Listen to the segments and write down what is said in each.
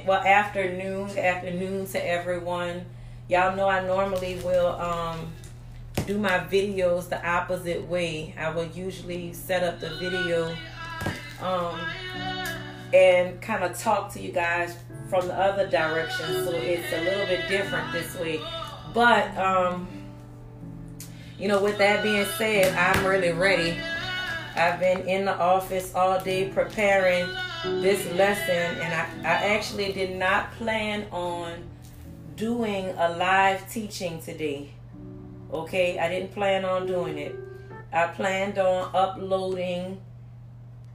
well afternoon afternoon to everyone. Y'all know i normally will um do my videos the opposite way. I will usually set up the video um and kind of talk to you guys from the other direction so it's a little bit different this way. But um you know with that being said i'm really ready. I've been in the office all day preparing this lesson and I, I actually did not plan on doing a live teaching today okay? I didn't plan on doing it. I planned on uploading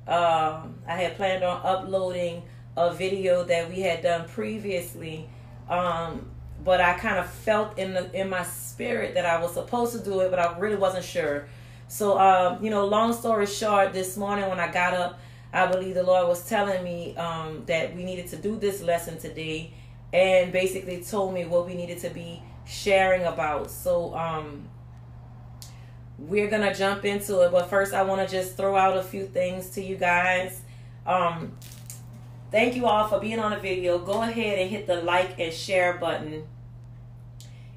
um, i had planned on uploading a video that we had done previously um, but i kind of felt in the in my spirit that i was supposed to do it but i really wasn't sure. So um, you know long story short this morning when i got up I believe the Lord was telling me um, that we needed to do this lesson today and basically told me what we needed to be sharing about. So um, we're going to jump into it. But first, I want to just throw out a few things to you guys. Um, thank you all for being on the video. Go ahead and hit the like and share button.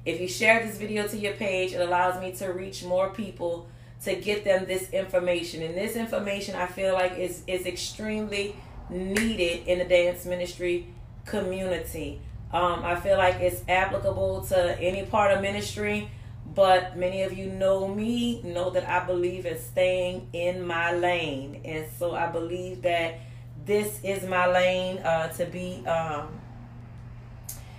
If you share this video to your page, it allows me to reach more people to get them this information. And this information I feel like is is extremely needed in the dance ministry community. Um, I feel like it's applicable to any part of ministry, but many of you know me, know that I believe in staying in my lane. And so I believe that this is my lane uh, to be, um,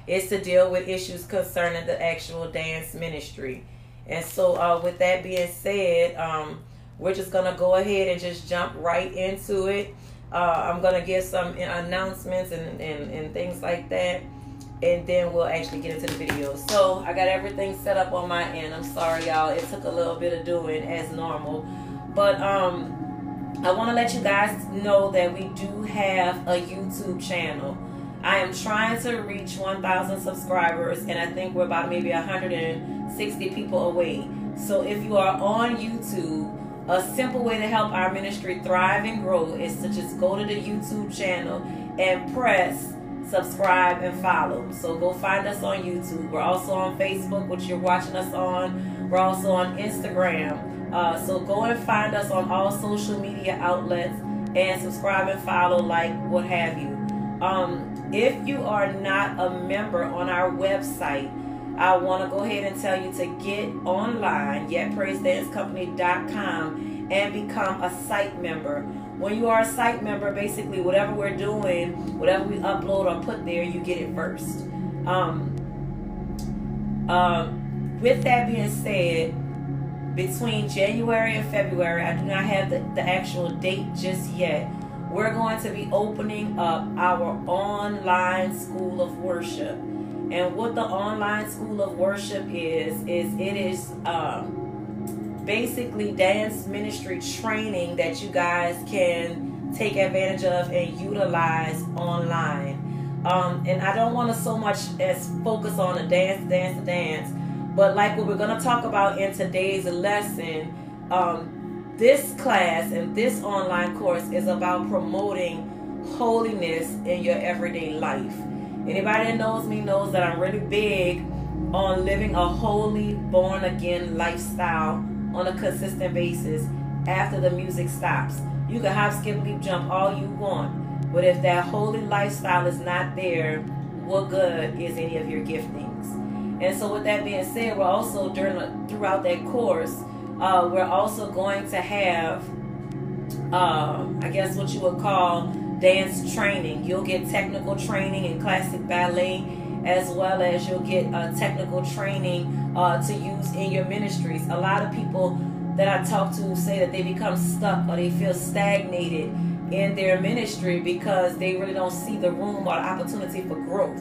is to deal with issues concerning the actual dance ministry. And so, uh, with that being said, um, we're just gonna go ahead and just jump right into it. Uh, I'm gonna give some announcements and, and, and things like that, and then we'll actually get into the video. So I got everything set up on my end. I'm sorry, y'all. It took a little bit of doing as normal, but um, I want to let you guys know that we do have a YouTube channel. I am trying to reach 1,000 subscribers, and I think we're about maybe 160 people away. So if you are on YouTube, a simple way to help our ministry thrive and grow is to just go to the YouTube channel and press subscribe and follow. So go find us on YouTube. We're also on Facebook, which you're watching us on. We're also on Instagram. Uh, so go and find us on all social media outlets and subscribe and follow, like what have you. Um, if you are not a member on our website, I want to go ahead and tell you to get online, yetpraisedancecompany.com, and become a site member. When you are a site member, basically, whatever we're doing, whatever we upload or put there, you get it first. Um, uh, with that being said, between January and February, I do not have the, the actual date just yet we're going to be opening up our online school of worship. And what the online school of worship is, is it is um, basically dance ministry training that you guys can take advantage of and utilize online. Um, and I don't want to so much as focus on the dance, dance, dance, but like what we're going to talk about in today's lesson, um, this class and this online course is about promoting holiness in your everyday life. Anybody that knows me knows that I'm really big on living a holy, born again lifestyle on a consistent basis after the music stops. You can hop, skip, leap, jump all you want, but if that holy lifestyle is not there, what good is any of your giftings? And so, with that being said, we're also during throughout that course uh, we're also going to have, uh, I guess, what you would call dance training. You'll get technical training in classic ballet, as well as you'll get uh, technical training uh, to use in your ministries. A lot of people that I talk to say that they become stuck or they feel stagnated in their ministry because they really don't see the room or the opportunity for growth.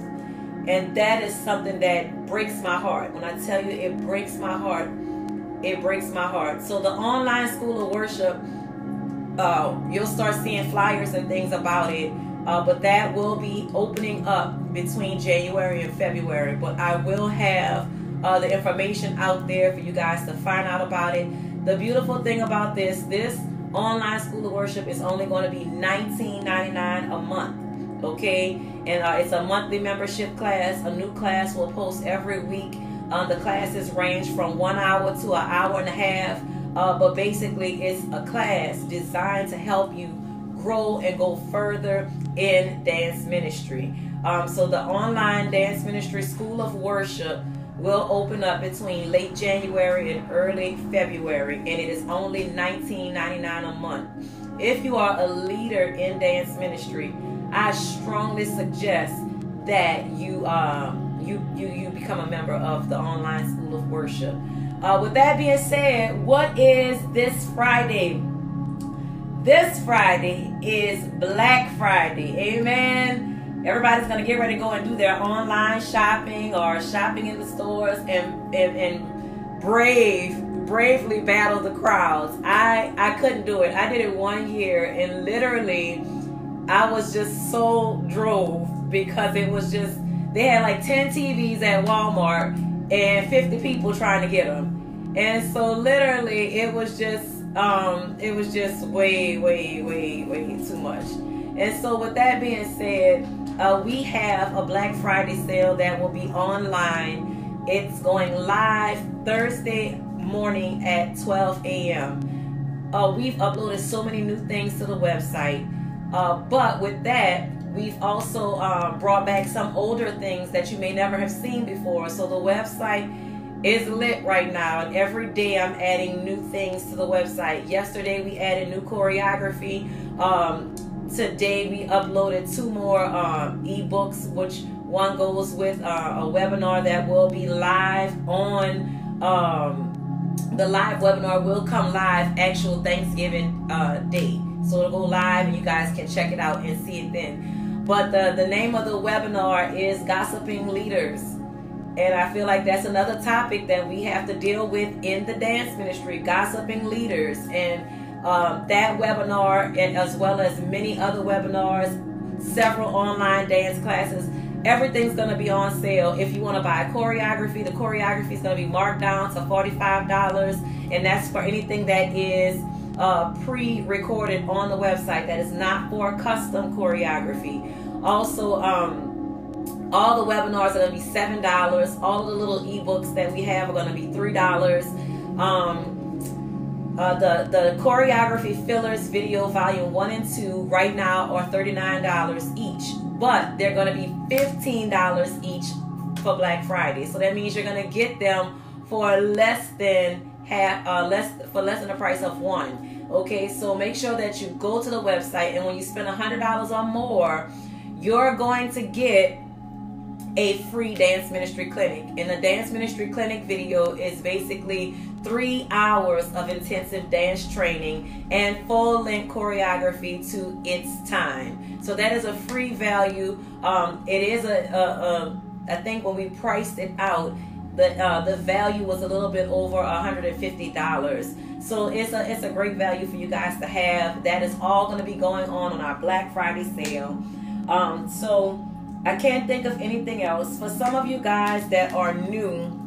And that is something that breaks my heart. When I tell you it breaks my heart it breaks my heart. So the online school of worship, uh, you'll start seeing flyers and things about it. Uh, but that will be opening up between January and February. But I will have uh, the information out there for you guys to find out about it. The beautiful thing about this, this online school of worship is only going to be $19.99 a month. Okay, and uh, it's a monthly membership class. A new class will post every week. Um, the classes range from one hour to an hour and a half, uh, but basically, it's a class designed to help you grow and go further in dance ministry. Um, so, the online dance ministry school of worship will open up between late January and early February, and it is only $19.99 a month. If you are a leader in dance ministry, I strongly suggest that you um, you you you become a member of the online school of worship. Uh, with that being said, what is this Friday? This Friday is Black Friday. Amen. Everybody's gonna get ready to go and do their online shopping or shopping in the stores and and, and brave bravely battle the crowds. I I couldn't do it. I did it one year and literally I was just so drove because it was just they had like 10 TVs at Walmart and 50 people trying to get them. And so literally it was just um it was just way way way way too much. And so with that being said, uh, we have a Black Friday sale that will be online. It's going live Thursday morning at 12 a.m. Uh, we've uploaded so many new things to the website. Uh, but with that, we've also uh, brought back some older things that you may never have seen before. So the website is lit right now, and every day I'm adding new things to the website. Yesterday we added new choreography. Um, today we uploaded two more um, ebooks, which one goes with uh, a webinar that will be live on. Um, the live webinar will come live actual Thanksgiving uh, day. So it'll go live and you guys can check it out and see it then. But the, the name of the webinar is Gossiping Leaders. And I feel like that's another topic that we have to deal with in the dance ministry, gossiping leaders. And um, that webinar, and as well as many other webinars, several online dance classes, everything's going to be on sale. If you want to buy choreography, the choreography is going to be marked down to $45, and that's for anything that is uh, pre-recorded on the website that is not for custom choreography. Also, um, all the webinars are going to be seven dollars. All the little ebooks that we have are going to be three dollars. Um, uh, the the choreography fillers video volume one and two right now are thirty nine dollars each, but they're going to be fifteen dollars each for Black Friday. So that means you're going to get them for less than have uh, less for less than the price of one. Okay, so make sure that you go to the website and when you spend a hundred dollars or more, you're going to get a free dance ministry clinic. And the dance ministry clinic video is basically three hours of intensive dance training and full length choreography to its time. So that is a free value. Um, it is a, a, a I think when we priced it out, the uh, the value was a little bit over $150 so it's a it's a great value for you guys to have that is all going to be going on on our black friday sale um, so i can't think of anything else for some of you guys that are new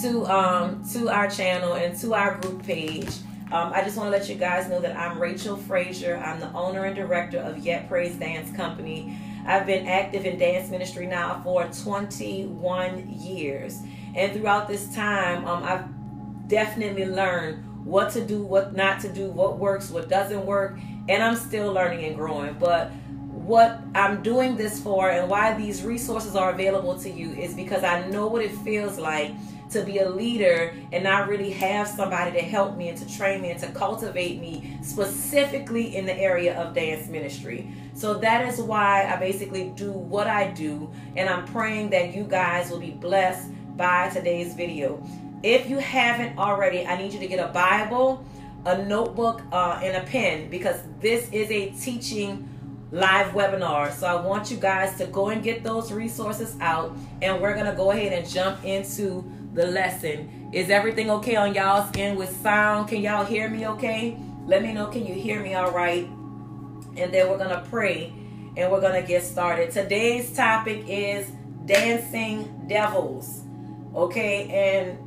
to um to our channel and to our group page um, I just want to let you guys know that I'm Racheal Frazier. I'm the owner and director of Yet Praise Dance Company. I've been active in dance ministry now for 21 years. And throughout this time, um, I've definitely learned what to do, what not to do, what works, what doesn't work. And I'm still learning and growing. But what I'm doing this for and why these resources are available to you is because I know what it feels like to be a leader and not really have somebody to help me and to train me and to cultivate me specifically in the area of dance ministry. So that is why I basically do what I do and I'm praying that you guys will be blessed by today's video. If you haven't already, I need you to get a Bible, a notebook, uh, and a pen because this is a teaching live webinar. So I want you guys to go and get those resources out and we're going to go ahead and jump into the lesson. Is everything okay on y'all's end with sound? Can y'all hear me okay? Let me know. Can you hear me all right? And then we're going to pray and we're going to get started. Today's topic is dancing devils. Okay? And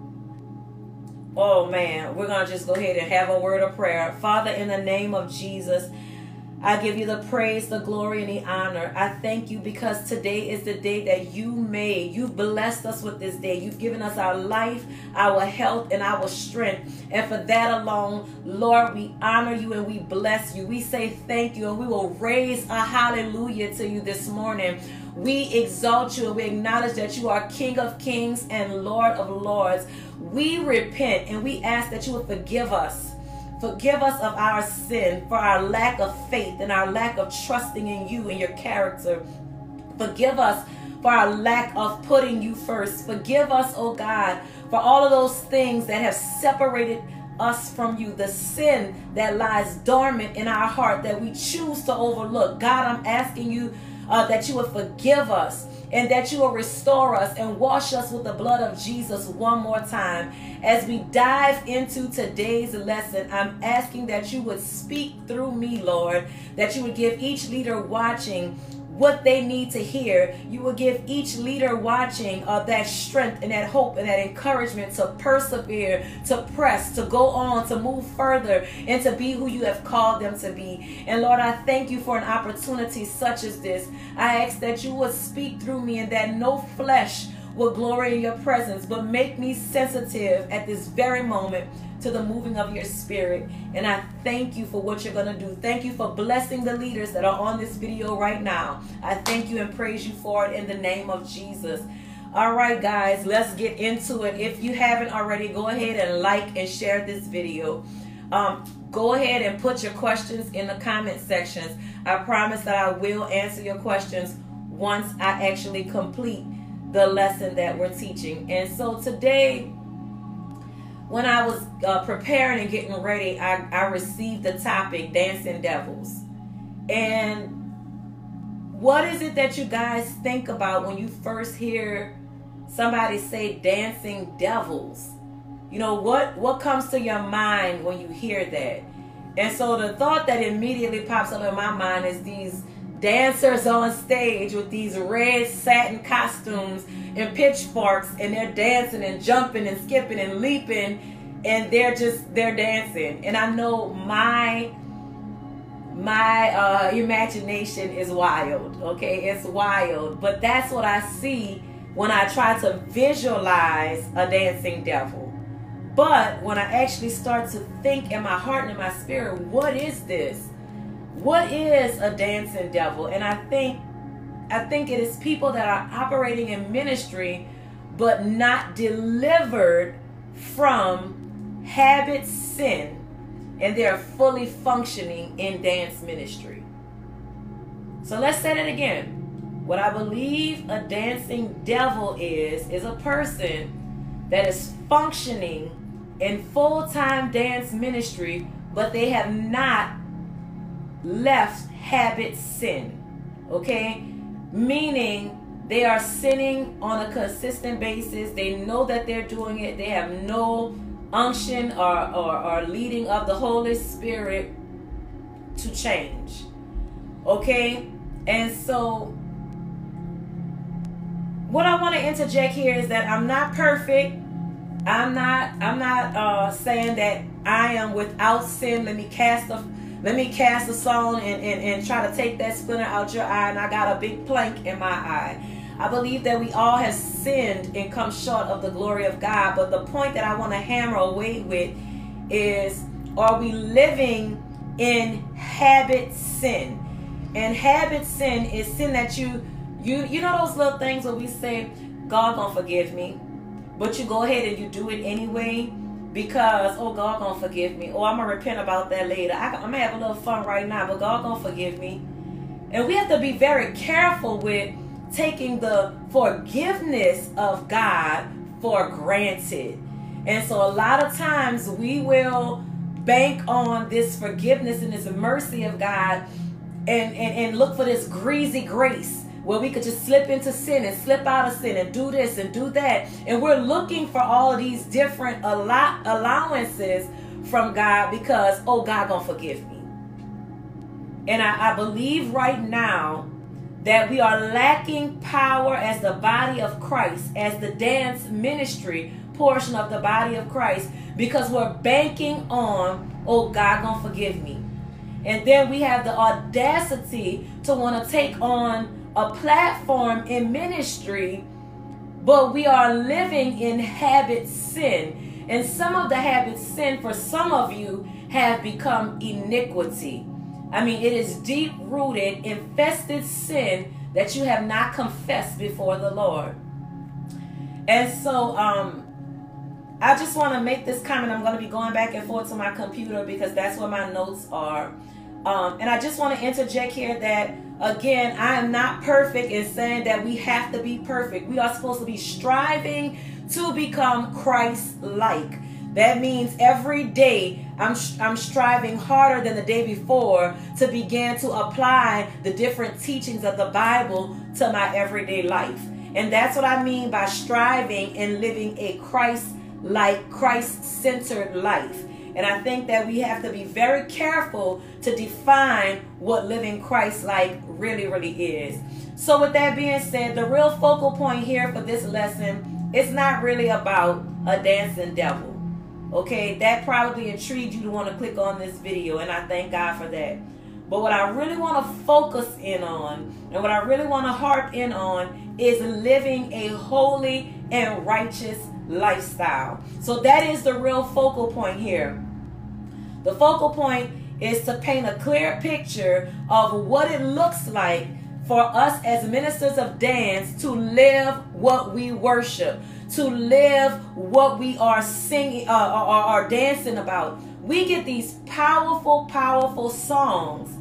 oh man, we're going to just go ahead and have a word of prayer. Father, in the name of Jesus, I give you the praise, the glory, and the honor. I thank you because today is the day that you made. You've blessed us with this day. You've given us our life, our health, and our strength. And for that alone, Lord, we honor you and we bless you. We say thank you and we will raise a hallelujah to you this morning. We exalt you and we acknowledge that you are King of kings and Lord of lords. We repent and we ask that you would forgive us Forgive us of our sin for our lack of faith and our lack of trusting in you and your character. Forgive us for our lack of putting you first. Forgive us, oh God, for all of those things that have separated us from you, the sin that lies dormant in our heart that we choose to overlook. God, I'm asking you uh, that you would forgive us and that you will restore us and wash us with the blood of Jesus one more time. As we dive into today's lesson, I'm asking that you would speak through me, Lord, that you would give each leader watching what they need to hear. You will give each leader watching uh, that strength and that hope and that encouragement to persevere, to press, to go on, to move further, and to be who you have called them to be. And Lord, I thank you for an opportunity such as this. I ask that you would speak through me and that no flesh will glory in your presence, but make me sensitive at this very moment to the moving of your spirit. And I thank you for what you're going to do. Thank you for blessing the leaders that are on this video right now. I thank you and praise you for it in the name of Jesus. All right, guys, let's get into it. If you haven't already, go ahead and like and share this video. Um, go ahead and put your questions in the comment sections. I promise that I will answer your questions once I actually complete the lesson that we're teaching. And so today, when I was uh, preparing and getting ready, I, I received the topic Dancing Devils. And what is it that you guys think about when you first hear somebody say dancing devils? You know, what, what comes to your mind when you hear that? And so the thought that immediately pops up in my mind is these dancers on stage with these red satin costumes and pitchforks and they're dancing and jumping and skipping and leaping and they're just they're dancing. And i know my my uh, imagination is wild okay? It's wild. But that's what i see when i try to visualize a dancing devil. But when i actually start to think in my heart and in my spirit what is this what is a dancing devil and i think I think it is people that are operating in ministry but not delivered from habit sin and they're fully functioning in dance ministry. So let's say it again. What I believe a dancing devil is, is a person that is functioning in full time dance ministry, but they have not left habit sin. Okay? meaning they are sinning on a consistent basis. They know that they're doing it. They have no unction or, or, or leading of the Holy Spirit to change. Okay? And so what I want to interject here is that I'm not perfect. I'm not I'm not uh, saying that I am without sin. Let me cast a let me cast a stone and, and, and try to take that splinter out your eye, and I got a big plank in my eye. I believe that we all have sinned and come short of the glory of God. But the point that I want to hammer away with is are we living in habit sin? And habit sin is sin that you you you know those little things where we say, God gonna forgive me. But you go ahead and you do it anyway because oh God gonna forgive me. Oh, I'm gonna repent about that later. I, I'm gonna have a little fun right now, but God gonna forgive me. And we have to be very careful with taking the forgiveness of God for granted. And so a lot of times we will bank on this forgiveness and this mercy of God and, and, and look for this greasy grace where we could just slip into sin and slip out of sin and do this and do that. And we're looking for all these different allow- allowances from God because, oh, God gonna forgive me. And I, I believe right now that we are lacking power as the body of Christ, as the dance ministry portion of the body of Christ, because we're banking on, oh, God gonna forgive me. And then we have the audacity to want to take on a platform in ministry, but we are living in habit sin. And some of the habit sin for some of you have become iniquity. I mean, it is deep rooted, infested sin that you have not confessed before the Lord. And so, um, I just want to make this comment. I'm going to be going back and forth to my computer because that's where my notes are. Um, and I just want to interject here that, again, I am not perfect in saying that we have to be perfect. We are supposed to be striving to become Christ like. That means every day I'm, I'm striving harder than the day before to begin to apply the different teachings of the Bible to my everyday life. And that's what I mean by striving and living a Christ like, Christ centered life. And I think that we have to be very careful to define what living Christ like really, really is. So, with that being said, the real focal point here for this lesson is not really about a dancing devil. Okay, that probably intrigued you to want to click on this video, and I thank God for that. But what I really want to focus in on, and what I really want to harp in on, is living a holy and righteous lifestyle. So that is the real focal point here. The focal point is to paint a clear picture of what it looks like for us as ministers of dance to live what we worship, to live what we are singing uh, or, or dancing about. We get these powerful, powerful songs,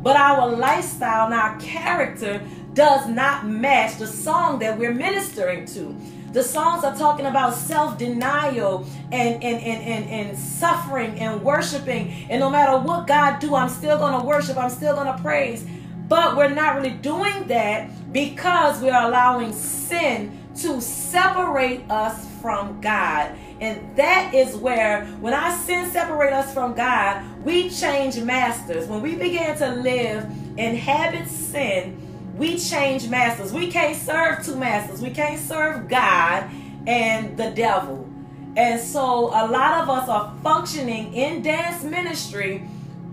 but our lifestyle and our character does not match the song that we're ministering to. The songs are talking about self-denial and, and, and, and, and suffering and worshiping. And no matter what God do, I'm still going to worship. I'm still going to praise. But we're not really doing that because we're allowing sin to separate us from God. And that is where, when our sin separate us from God, we change masters. When we begin to live in habit sin, we change masters. We can't serve two masters. We can't serve God and the devil. And so a lot of us are functioning in dance ministry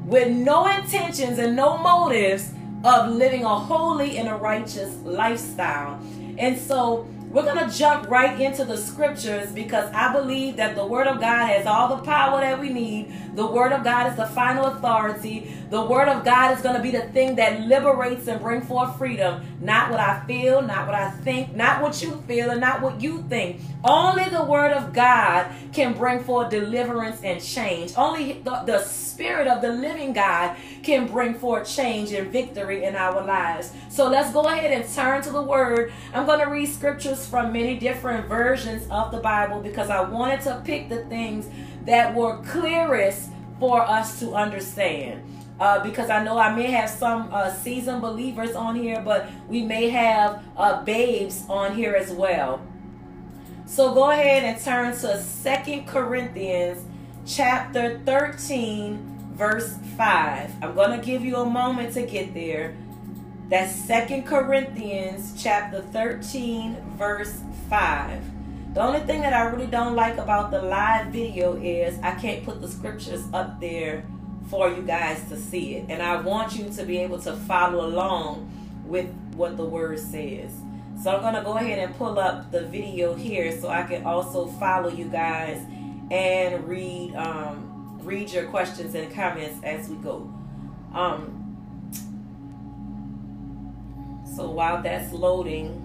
with no intentions and no motives of living a holy and a righteous lifestyle. And so we're going to jump right into the scriptures because I believe that the Word of God has all the power that we need. The Word of God is the final authority. The Word of God is going to be the thing that liberates and bring forth freedom. Not what I feel, not what I think, not what you feel, and not what you think. Only the Word of God can bring forth deliverance and change. Only the, the Spirit of the living God can bring forth change and victory in our lives. So let's go ahead and turn to the Word. I'm going to read scriptures from many different versions of the Bible because I wanted to pick the things that were clearest for us to understand. Uh, because I know I may have some uh, seasoned believers on here, but we may have uh, babes on here as well. So go ahead and turn to Second Corinthians chapter 13, verse 5. I'm going to give you a moment to get there. That's Second Corinthians chapter 13, verse 5. The only thing that I really don't like about the live video is I can't put the scriptures up there for you guys to see it. And I want you to be able to follow along with what the word says. So I'm going to go ahead and pull up the video here so I can also follow you guys and read um, read your questions and comments as we go. Um, so while that's loading,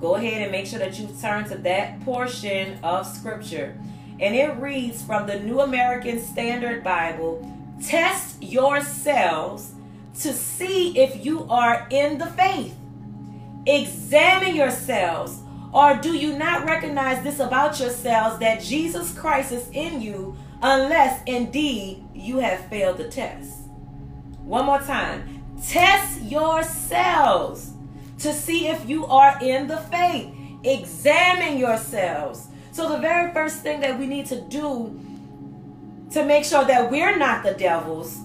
go ahead and make sure that you turn to that portion of scripture. And it reads from the New American Standard Bible Test yourselves to see if you are in the faith. Examine yourselves. Or do you not recognize this about yourselves that Jesus Christ is in you, unless indeed you have failed the test? One more time. Test yourselves to see if you are in the faith. Examine yourselves. So, the very first thing that we need to do to make sure that we're not the devils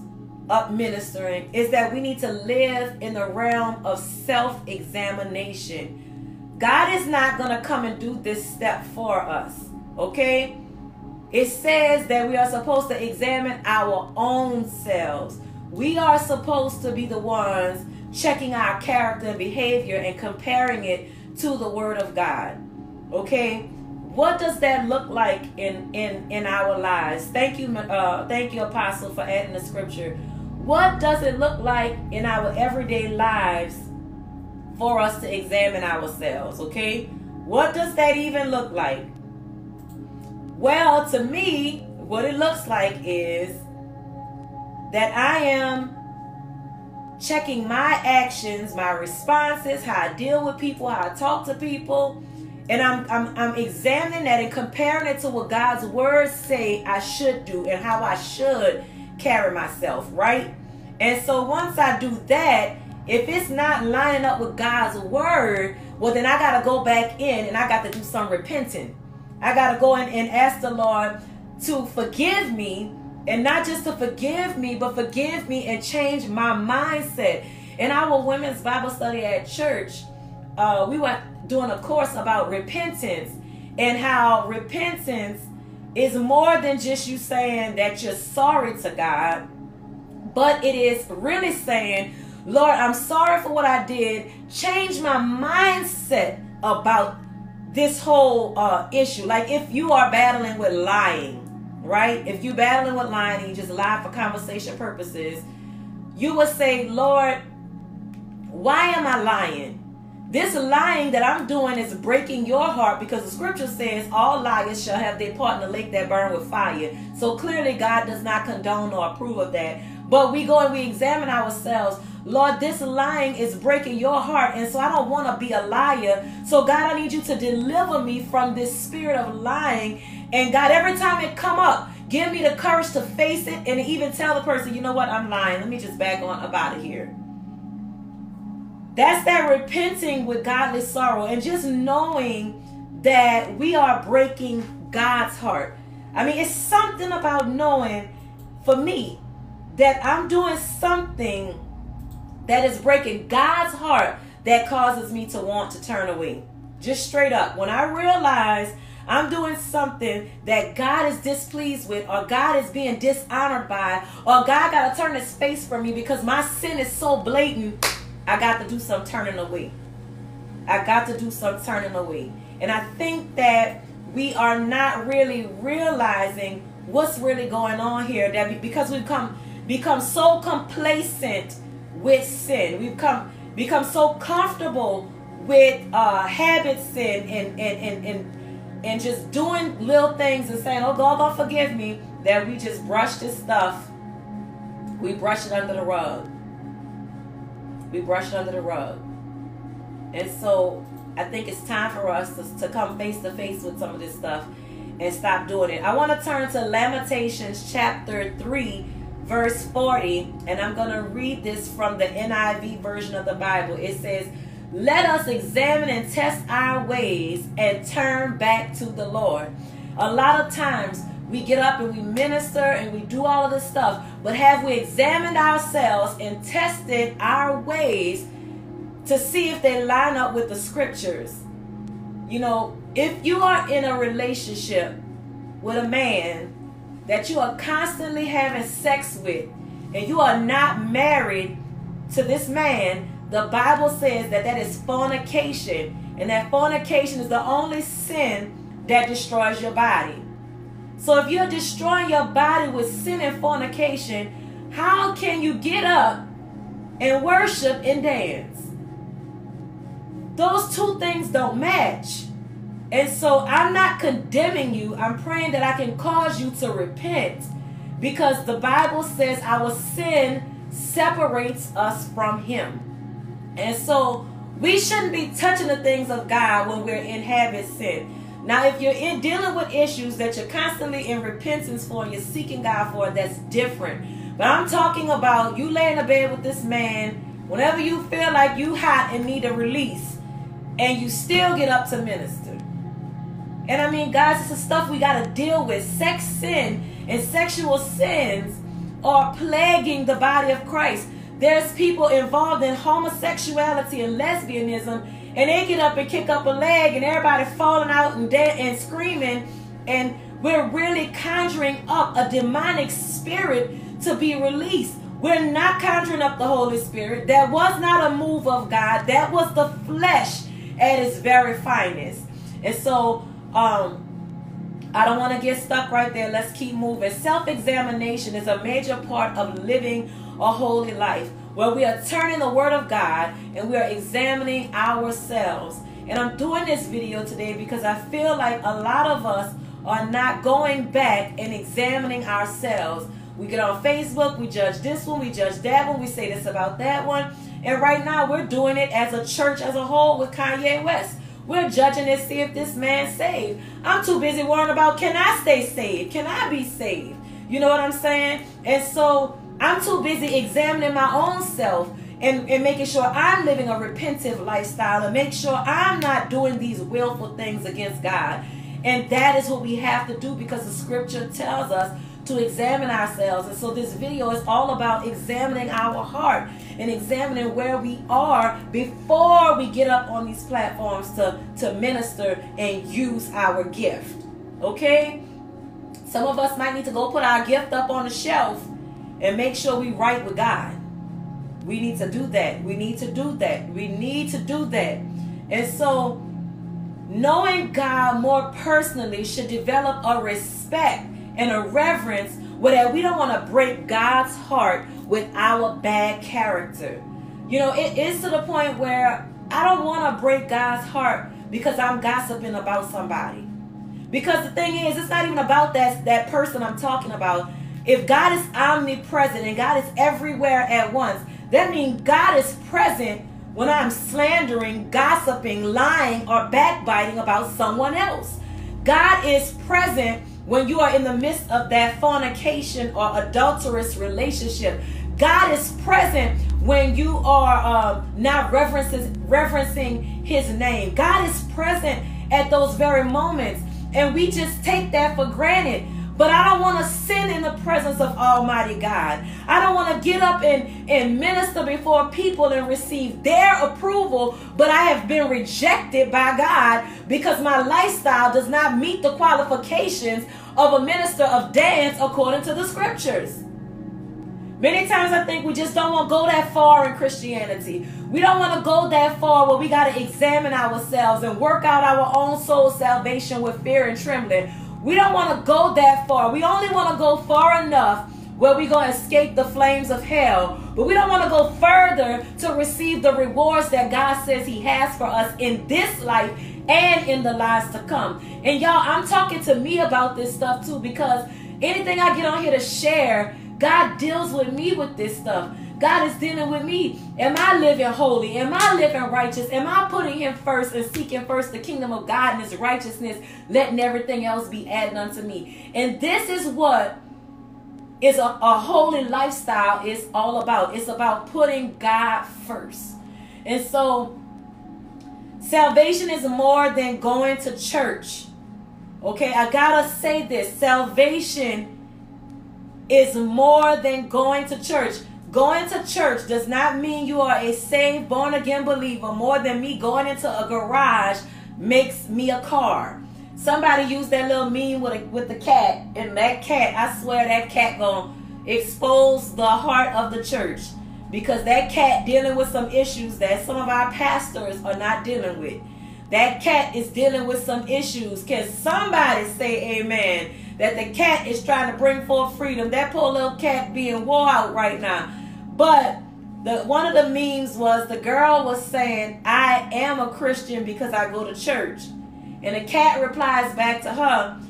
up ministering is that we need to live in the realm of self examination. God is not going to come and do this step for us, okay? It says that we are supposed to examine our own selves. we are supposed to be the ones checking our character and behavior and comparing it to the word of God. Okay? What does that look like in in in our lives? Thank you uh thank you apostle for adding the scripture. What does it look like in our everyday lives for us to examine ourselves, okay? What does that even look like? Well, to me, what it looks like is that I am checking my actions, my responses, how I deal with people, how I talk to people, and I'm, I'm, I'm examining that and comparing it to what God's words say I should do and how I should carry myself, right? And so once I do that, if it's not lining up with God's word, well, then I got to go back in and I got to do some repenting. I got to go in and ask the Lord to forgive me and not just to forgive me, but forgive me and change my mindset. In our women's Bible study at church, uh, we were doing a course about repentance and how repentance is more than just you saying that you're sorry to God, but it is really saying, Lord, I'm sorry for what I did. Change my mindset about this whole uh, issue. Like if you are battling with lying, right? If you're battling with lying you just lie for conversation purposes, you would say, Lord, why am I lying? This lying that I'm doing is breaking your heart because the scripture says all liars shall have their part in the lake that burn with fire. So clearly God does not condone or approve of that. But we go and we examine ourselves. Lord, this lying is breaking your heart. And so I don't want to be a liar. So God, I need you to deliver me from this spirit of lying. And God, every time it come up, give me the courage to face it and even tell the person, you know what, I'm lying. Let me just back on about it here. That's that repenting with godly sorrow and just knowing that we are breaking God's heart. I mean, it's something about knowing for me that I'm doing something that is breaking God's heart that causes me to want to turn away. Just straight up. When I realize I'm doing something that God is displeased with, or God is being dishonored by, or God got to turn his face from me because my sin is so blatant, I got to do some turning away. I got to do some turning away. And I think that we are not really realizing what's really going on here that because we've come become so complacent with sin. We've come become so comfortable with uh, habit sin and and, and and and just doing little things and saying, "Oh God, God forgive me," that we just brush this stuff. We brush it under the rug. We brush it under the rug. And so I think it's time for us to, to come face to face with some of this stuff and stop doing it. I want to turn to Lamentations chapter 3 verse 40, and I'm going to read this from the NIV version of the Bible. It says, Let us examine and test our ways and turn back to the Lord. A lot of times we get up and we minister and we do all of this stuff, but have we examined ourselves and tested our ways to see if they line up with the scriptures? You know, if you are in a relationship with a man that you are constantly having sex with and you are not married to this man, the Bible says that that is fornication. And that fornication is the only sin that destroys your body. So if you're destroying your body with sin and fornication, how can you get up and worship and dance? Those two things don't match. And so I'm not condemning you. I'm praying that I can cause you to repent because the Bible says our sin separates us from Him. And so we shouldn't be touching the things of God when we're in habit sin. Now, if you're in dealing with issues that you're constantly in repentance for and you're seeking God for, that's different. But I'm talking about you laying in bed with this man whenever you feel like you hot and need a release, and you still get up to minister. And I mean, guys, it's the stuff we got to deal with. Sex sin and sexual sins are plaguing the body of Christ. There's people involved in homosexuality and lesbianism, and they get up and kick up a leg, and everybody falling out and dead and screaming, and we're really conjuring up a demonic spirit to be released. We're not conjuring up the Holy Spirit. That was not a move of God. That was the flesh at its very finest. And so, um, I don't want to get stuck right there. Let's keep moving. Self examination is a major part of living a holy life where we are turning the Word of God and we are examining ourselves. And I'm doing this video today because I feel like a lot of us are not going back and examining ourselves. We get on Facebook, we judge this one, we judge that one, we say this about that one. And right now we're doing it as a church as a whole with Kanye West. We're judging to see if this man's saved. I'm too busy worrying about can I stay saved? Can I be saved? You know what I'm saying? And so I'm too busy examining my own self and, and making sure I'm living a repentive lifestyle and make sure I'm not doing these willful things against God. And that is what we have to do because the scripture tells us to examine ourselves. And so this video is all about examining our heart and examining where we are before we get up on these platforms to, to minister and use our gift. Okay? Some of us might need to go put our gift up on the shelf and make sure we right with God. We need to do that. We need to do that. We need to do that. And so, knowing God more personally should develop a respect and a reverence where that we don't want to break God's heart with our bad character. You know, it is to the point where I don't want to break God's heart because I'm gossiping about somebody. Because the thing is, it's not even about that, that person I'm talking about. If God is omnipresent and God is everywhere at once, that means God is present when I'm slandering, gossiping, lying, or backbiting about someone else. God is present when you are in the midst of that fornication or adulterous relationship. God is present when you are um, not referencing his name. God is present at those very moments. And we just take that for granted. But I don't want to sin in the presence of Almighty God. I don't want to get up and, and minister before people and receive their approval, but I have been rejected by God because my lifestyle does not meet the qualifications of a minister of dance according to the scriptures. Many times I think we just don't want to go that far in Christianity. We don't want to go that far where we got to examine ourselves and work out our own soul salvation with fear and trembling. We don't want to go that far. We only want to go far enough where we're going to escape the flames of hell. But we don't want to go further to receive the rewards that God says He has for us in this life and in the lives to come. And y'all, I'm talking to me about this stuff too because anything I get on here to share, God deals with me with this stuff. God is dealing with me. Am I living holy? Am I living righteous? Am I putting Him first and seeking first the kingdom of God and His righteousness, letting everything else be added unto me? And this is what is a, a holy lifestyle is all about. It's about putting God first. And so, salvation is more than going to church. Okay, I gotta say this salvation is more than going to church. Going to church does not mean you are a saved, born again believer more than me going into a garage makes me a car. Somebody used that little meme with, a, with the cat, and that cat, I swear that cat gonna expose the heart of the church because that cat dealing with some issues that some of our pastors are not dealing with. That cat is dealing with some issues. Can somebody say amen? That the cat is trying to bring forth freedom. That poor little cat being wore out right now. But the one of the memes was the girl was saying, I am a Christian because I go to church. And the cat replies back to her,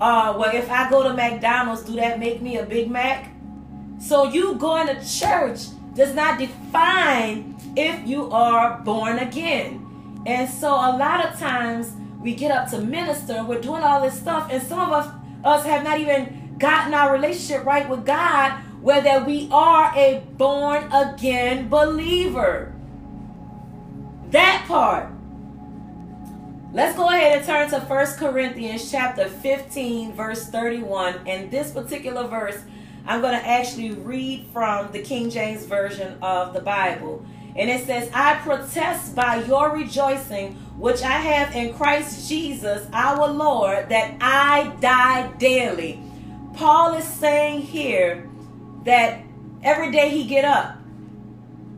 uh, well, if I go to McDonald's, do that make me a Big Mac? So you going to church does not define if you are born again. And so a lot of times we get up to minister, we're doing all this stuff, and some of us, us have not even gotten our relationship right with God whether we are a born again believer. That part. Let's go ahead and turn to First Corinthians chapter 15 verse 31 and this particular verse I'm going to actually read from the King James version of the Bible. And it says, I protest by your rejoicing, which I have in Christ Jesus our Lord, that I die daily. Paul is saying here that Every day he get up,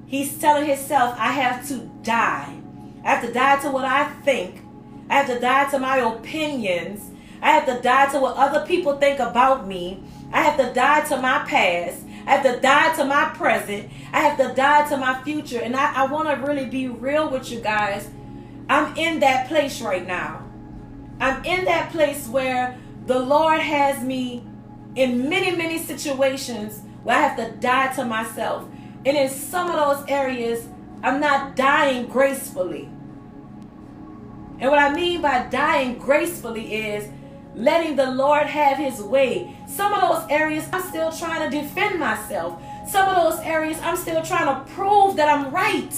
he's telling himself, I have to die. I have to die to what I think. I have to die to my opinions. I have to die to what other people think about me. I have to die to my past. I have to die to my present. I have to die to my future. And I, I want to really be real with you guys. I'm in that place right now. I'm in that place where the Lord has me in many, many situations where I have to die to myself. And in some of those areas, I'm not dying gracefully. And what I mean by dying gracefully is letting the Lord have his way. Some of those areas I'm still trying to defend myself. Some of those areas I'm still trying to prove that I'm right.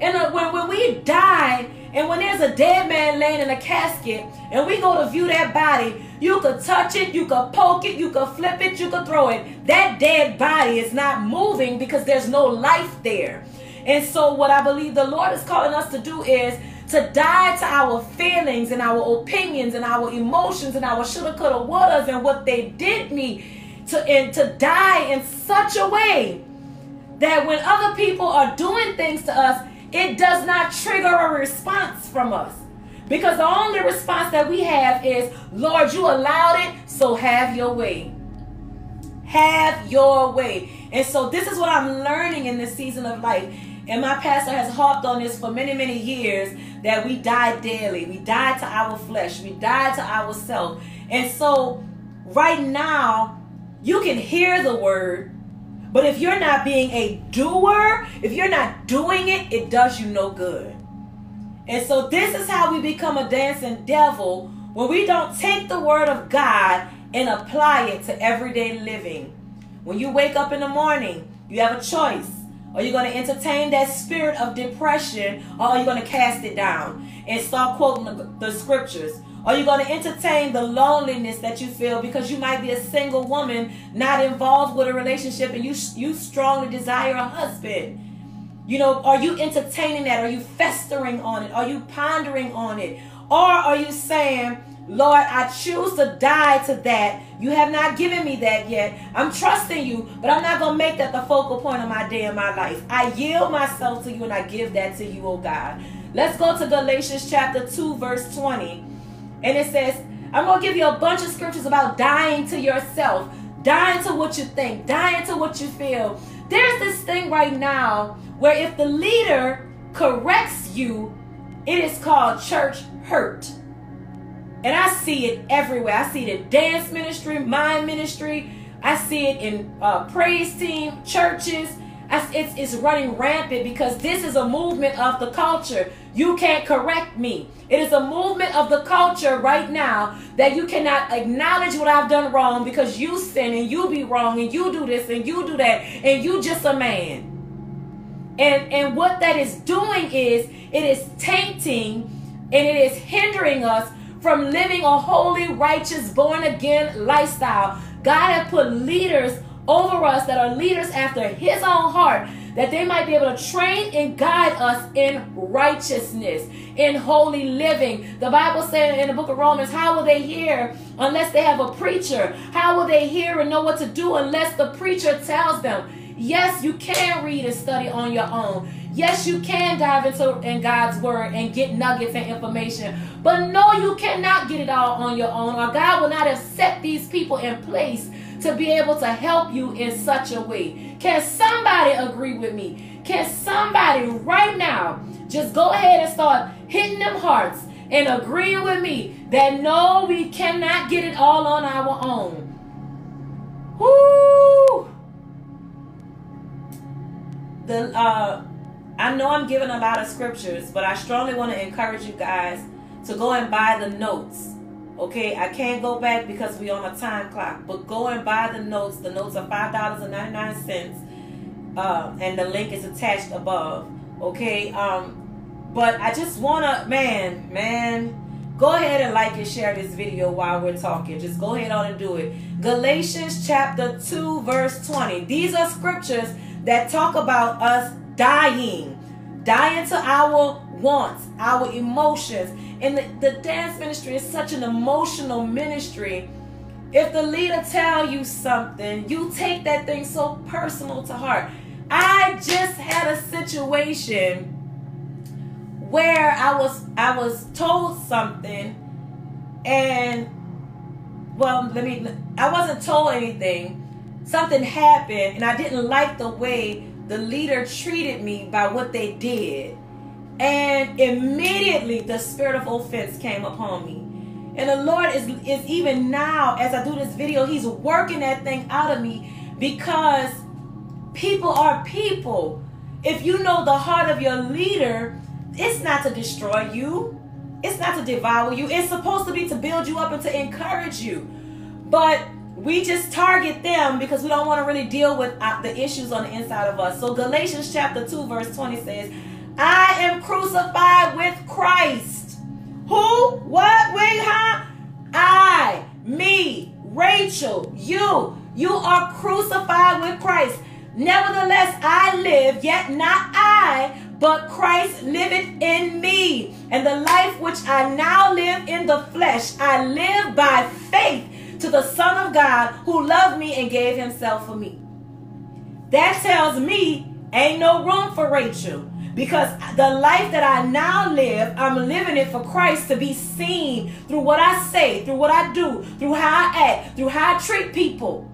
And uh, when, when we die, and when there's a dead man laying in a casket, and we go to view that body, you could touch it, you could poke it, you could flip it, you could throw it. That dead body is not moving because there's no life there. And so, what I believe the Lord is calling us to do is to die to our feelings and our opinions and our emotions and our shoulda, coulda, wouldas and what they did me to and to die in such a way that when other people are doing things to us, it does not trigger a response from us. Because the only response that we have is, Lord, you allowed it, so have your way. Have your way. And so this is what I'm learning in this season of life. And my pastor has harped on this for many, many years that we die daily. We die to our flesh. We die to ourselves. And so right now, you can hear the word, but if you're not being a doer, if you're not doing it, it does you no good. And so this is how we become a dancing devil when we don't take the word of God and apply it to everyday living. When you wake up in the morning, you have a choice. Are you going to entertain that spirit of depression or are you going to cast it down and start quoting the, scriptures? Are you going to entertain the loneliness that you feel because you might be a single woman not involved with a relationship and you you strongly desire a husband? You know, are you entertaining that? Are you festering on it? Are you pondering on it? Or are you saying, Lord, I choose to die to that. You have not given me that yet. I'm trusting you, but I'm not going to make that the focal point of my day and my life. I yield myself to you and I give that to you, oh God. Let's go to Galatians chapter 2, verse 20. And it says, I'm going to give you a bunch of scriptures about dying to yourself, dying to what you think, dying to what you feel. There's this thing right now where if the leader corrects you, it is called church hurt. And I see it everywhere. I see it in dance ministry, mime ministry. I see it in uh, praise team, churches. It's, it's running rampant because this is a movement of the culture. You can't correct me. It is a movement of the culture right now that you cannot acknowledge what I've done wrong because you sin and you be wrong and you do this and you do that and you just a man. And and what that is doing is it is tainting and it is hindering us from living a holy, righteous, born again lifestyle. God has put leaders over us that are leaders after his own heart that they might be able to train and guide us in righteousness, in holy living. The Bible said in the book of Romans, how will they hear unless they have a preacher? How will they hear and know what to do unless the preacher tells them? Yes, you can read and study on your own. Yes, you can dive into in God's word and get nuggets and information. But no, you cannot get it all on your own, or God will not have set these people in place to be able to help you in such a way. Can somebody agree with me? Can somebody right now just go ahead and start hitting them hearts and agreeing with me that no, we cannot get it all on our own? Whoo! The uh I know I'm giving a lot of scriptures, but I strongly want to encourage you guys to go and buy the notes. Okay, I can't go back because we're on a time clock, but go and buy the notes. The notes are five dollars and ninety nine cents, uh, and the link is attached above. Okay, um, but I just wanna, man, man, go ahead and like and share this video while we're talking. Just go ahead on and do it. Galatians chapter two, verse twenty. These are scriptures that talk about us dying, dying to our wants, our emotions. And the, the dance ministry is such an emotional ministry. If the leader tell you something, you take that thing so personal to heart. I just had a situation where I was I was told something and well let me I wasn't told anything. Something happened and I didn't like the way the leader treated me by what they did. And immediately the spirit of offense came upon me. And the Lord is, is even now, as I do this video, He's working that thing out of me because people are people. If you know the heart of your leader, it's not to destroy you, it's not to devour you. It's supposed to be to build you up and to encourage you. But we just target them because we don't want to really deal with uh, the issues on the inside of us. So Galatians chapter 2 verse 20 says, I am crucified with Christ. Who? What? Wait, huh? I, me, Racheal, you. You are crucified with Christ. Nevertheless, I live, yet not I, but Christ liveth in me. And the life which I now live in the flesh, I live by faith to the Son of God who loved me and gave himself for me. That tells me ain't no room for Racheal. Because the life that I now live, I'm living it for Christ to be seen through what I say, through what I do, through how I act, through how I treat people.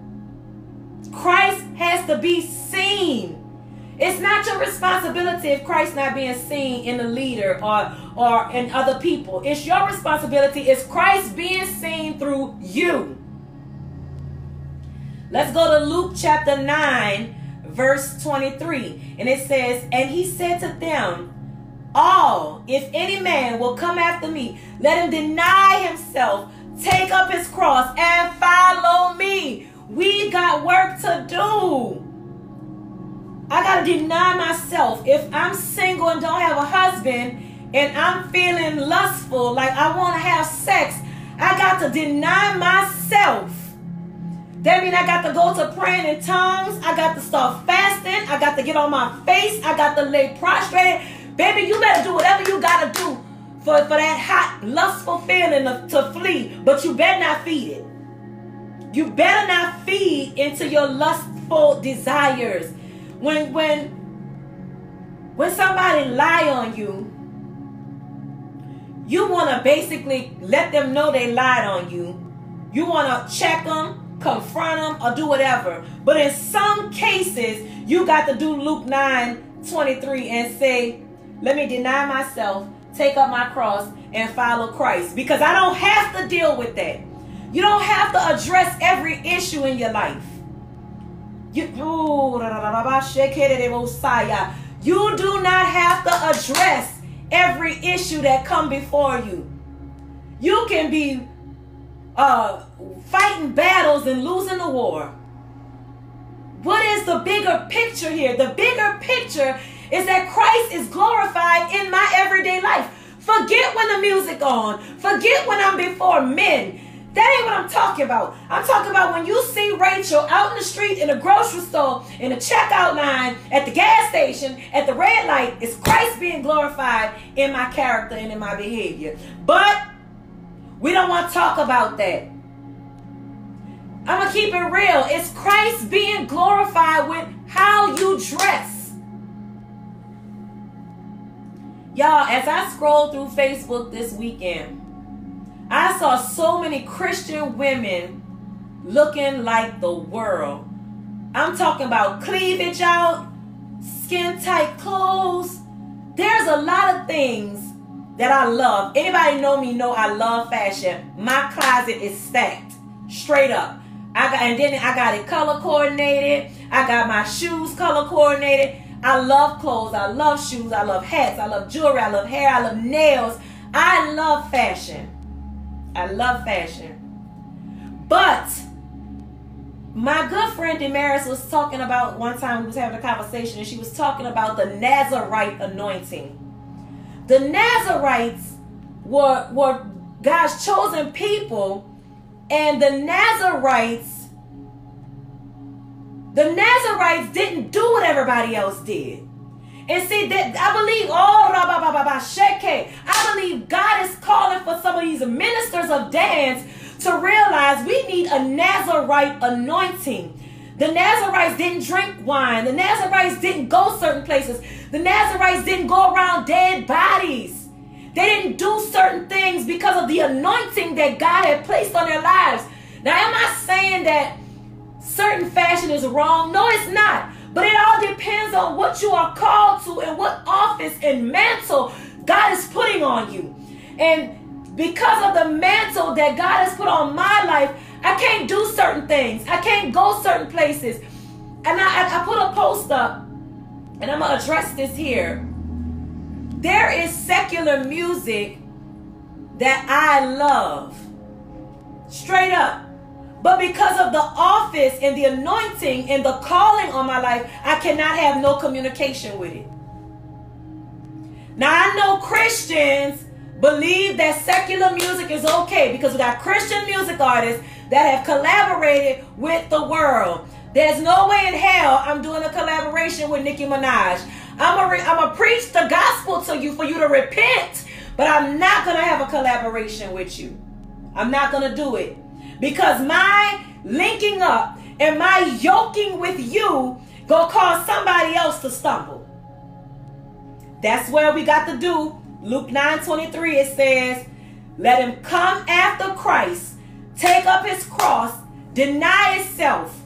Christ has to be seen. It's not your responsibility if Christ not being seen in the leader or or in other people. It's your responsibility. It's Christ being seen through you? Let's go to Luke chapter 9 verse 23. And it says, And he said to them, All, if any man will come after me, let him deny himself, take up his cross, and follow me. We got work to do. I got to deny myself. If I'm single and don't have a husband, and I'm feeling lustful, like I want to have sex, I got to deny myself that means I got to go to praying in tongues. I got to start fasting. I got to get on my face. I got to lay prostrate. Baby, you better do whatever you got to do for, for that hot, lustful feeling to, to flee. But you better not feed it. You better not feed into your lustful desires. When when when somebody lie on you, you want to basically let them know they lied on you. You want to check them confront them, or do whatever. But in some cases, you got to do Luke 9 23 and say, Let me deny myself, take up my cross, and follow Christ. Because I don't have to deal with that. You don't have to address every issue in your life. You, you do not have to address every issue that come before you. You can be uh, fighting battles and losing the war. What is the bigger picture here? The bigger picture is that Christ is glorified in my everyday life. Forget when the music on. Forget when I'm before men. That ain't what I'm talking about. I'm talking about when you see Racheal out in the street, in a grocery store, in the checkout line, at the gas station, at the red light. It's Christ being glorified in my character and in my behavior. But we don't want to talk about that. I'm going to keep it real. It's Christ being glorified with how you dress. Y'all, as I scrolled through Facebook this weekend, I saw so many Christian women looking like the world. I'm talking about cleavage out, skin tight clothes. There's a lot of things that I love. Anybody know me know I love fashion. My closet is stacked straight up. I got and then I got it color coordinated. I got my shoes color coordinated. I love clothes. I love shoes. I love hats. I love jewelry. I love hair. I love nails. I love fashion. I love fashion. But my good friend Damaris was talking about one time we was having a conversation and she was talking about the Nazarite anointing. The Nazarites were, were God's chosen people, and the Nazarites, the Nazarites didn't do what everybody else did. And see that I believe, all oh, I believe God is calling for some of these ministers of dance to realize we need a Nazarite anointing. The Nazarites didn't drink wine. The Nazarites didn't go certain places. The Nazarites didn't go around dead bodies. They didn't do certain things because of the anointing that God had placed on their lives. Now, am I saying that certain fashion is wrong? No, it's not. But it all depends on what you are called to and what office and mantle God is putting on you. And because of the mantle that God has put on my life, I can't do certain things. I can't go certain places. And I, I put a post up, and I'm going to address this here. There is secular music that I love. Straight up. But because of the office and the anointing and the calling on my life, I cannot have no communication with it. Now, I know Christians believe that secular music is okay because we got Christian music artists that have collaborated with the world. There's no way in hell I'm doing a collaboration with Nicki Minaj. I'm I'm a preach the gospel to you for you to repent, but I'm not gonna have a collaboration with you. I'm not gonna do it because my linking up and my yoking with you gonna cause somebody else to stumble. That's where we got to do. Luke 9 23, it says, Let him come after Christ take up his cross, deny itself.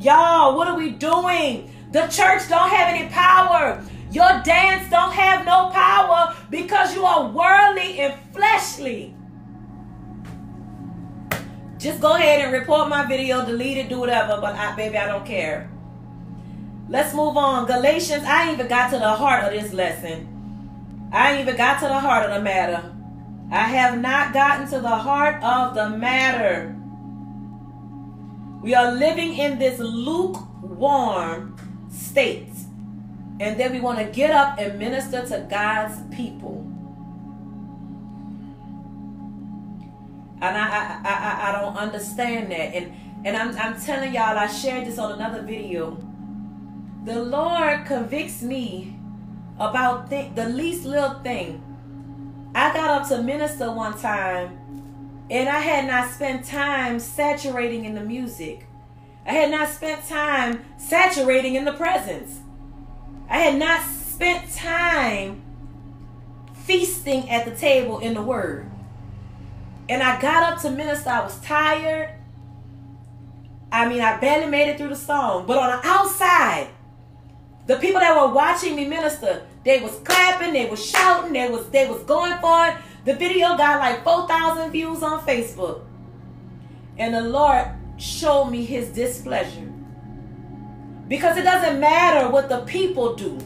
Y'all, what are we doing? The church don't have any power. Your dance don't have no power because you are worldly and fleshly. Just go ahead and report my video, delete it, do whatever, but I, baby, I don't care. Let's move on. Galatians, I ain't even got to the heart of this lesson. I ain't even got to the heart of the matter. I have not gotten to the heart of the matter. We are living in this lukewarm state. And then we want to get up and minister to God's people. And I, I, I, I don't understand that. And, and I'm, I'm telling y'all, I shared this on another video. The Lord convicts me about th- the least little thing I got up to minister one time and I had not spent time saturating in the music. I had not spent time saturating in the presence. I had not spent time feasting at the table in the word. And I got up to minister. I was tired. I mean, I barely made it through the song. But on the outside, the people that were watching me minister, they was clapping, they was shouting, they was they was going for it. The video got like 4,000 views on Facebook. And the Lord showed me his displeasure. Because it doesn't matter what the people do.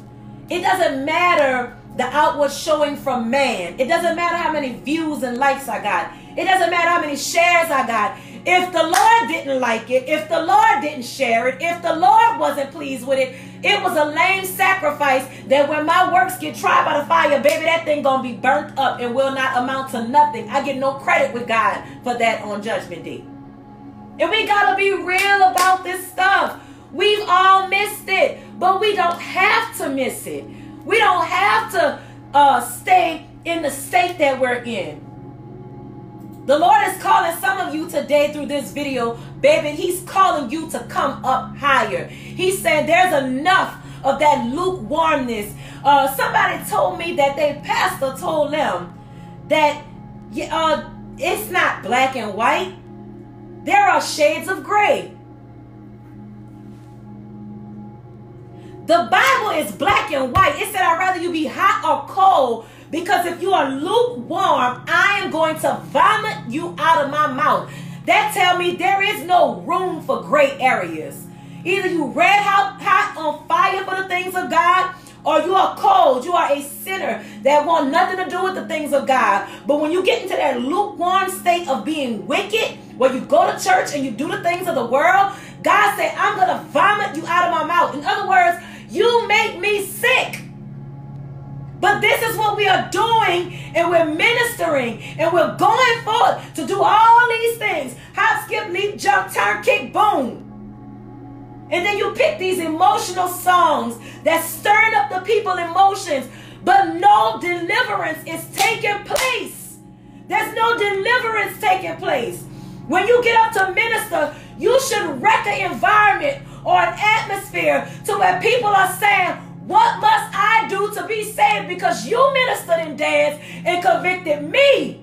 It doesn't matter the outward showing from man. It doesn't matter how many views and likes I got. It doesn't matter how many shares I got. If the Lord didn't like it, if the Lord didn't share it, if the Lord wasn't pleased with it, it was a lame sacrifice that when my works get tried by the fire, baby, that thing gonna be burnt up and will not amount to nothing. I get no credit with God for that on Judgment Day. And we gotta be real about this stuff. We've all missed it, but we don't have to miss it. We don't have to uh, stay in the state that we're in. The Lord is calling some of you today through this video, baby. He's calling you to come up higher. He said there's enough of that lukewarmness. Uh, somebody told me that their pastor told them that uh, it's not black and white. There are shades of gray. The Bible is black and white. It said, I'd rather you be hot or cold because if you are lukewarm, I am going to vomit you out of my mouth. That tell me there is no room for gray areas. Either you red hot, hot on fire for the things of God, or you are cold. You are a sinner that want nothing to do with the things of God. But when you get into that lukewarm state of being wicked, where you go to church and you do the things of the world, God said, I'm going to vomit you out of my mouth. In other words, you make me sick. But this is what we are doing, and we're ministering, and we're going forth to do all these things hop, skip, leap, jump, turn, kick, boom. And then you pick these emotional songs that stirring up the people emotions, but no deliverance is taking place. There's no deliverance taking place. When you get up to minister, you should wreck an environment or an atmosphere to where people are saying, What must I do to be saved? Because you ministered and danced and convicted me.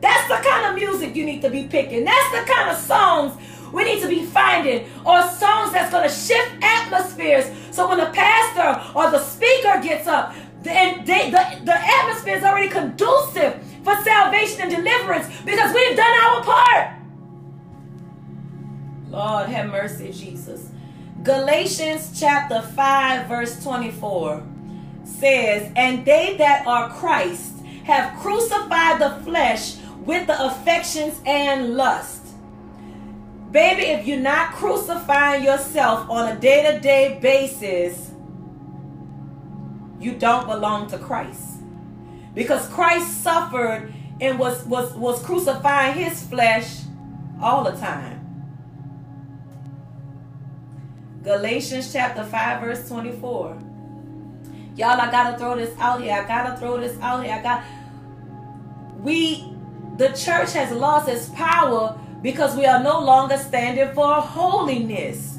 That's the kind of music you need to be picking. That's the kind of songs we need to be finding, or songs that's going to shift atmospheres. So when the pastor or the speaker gets up, and they, the, the atmosphere is already conducive for salvation and deliverance because we've done our part. Lord, have mercy, Jesus. Galatians chapter 5, verse 24 says, And they that are Christ have crucified the flesh with the affections and lust. Baby, if you're not crucifying yourself on a day to day basis, you don't belong to Christ. Because Christ suffered and was, was, was crucifying his flesh all the time. Galatians chapter 5, verse 24. Y'all, I gotta throw this out here. I gotta throw this out here. I got we the church has lost its power because we are no longer standing for holiness.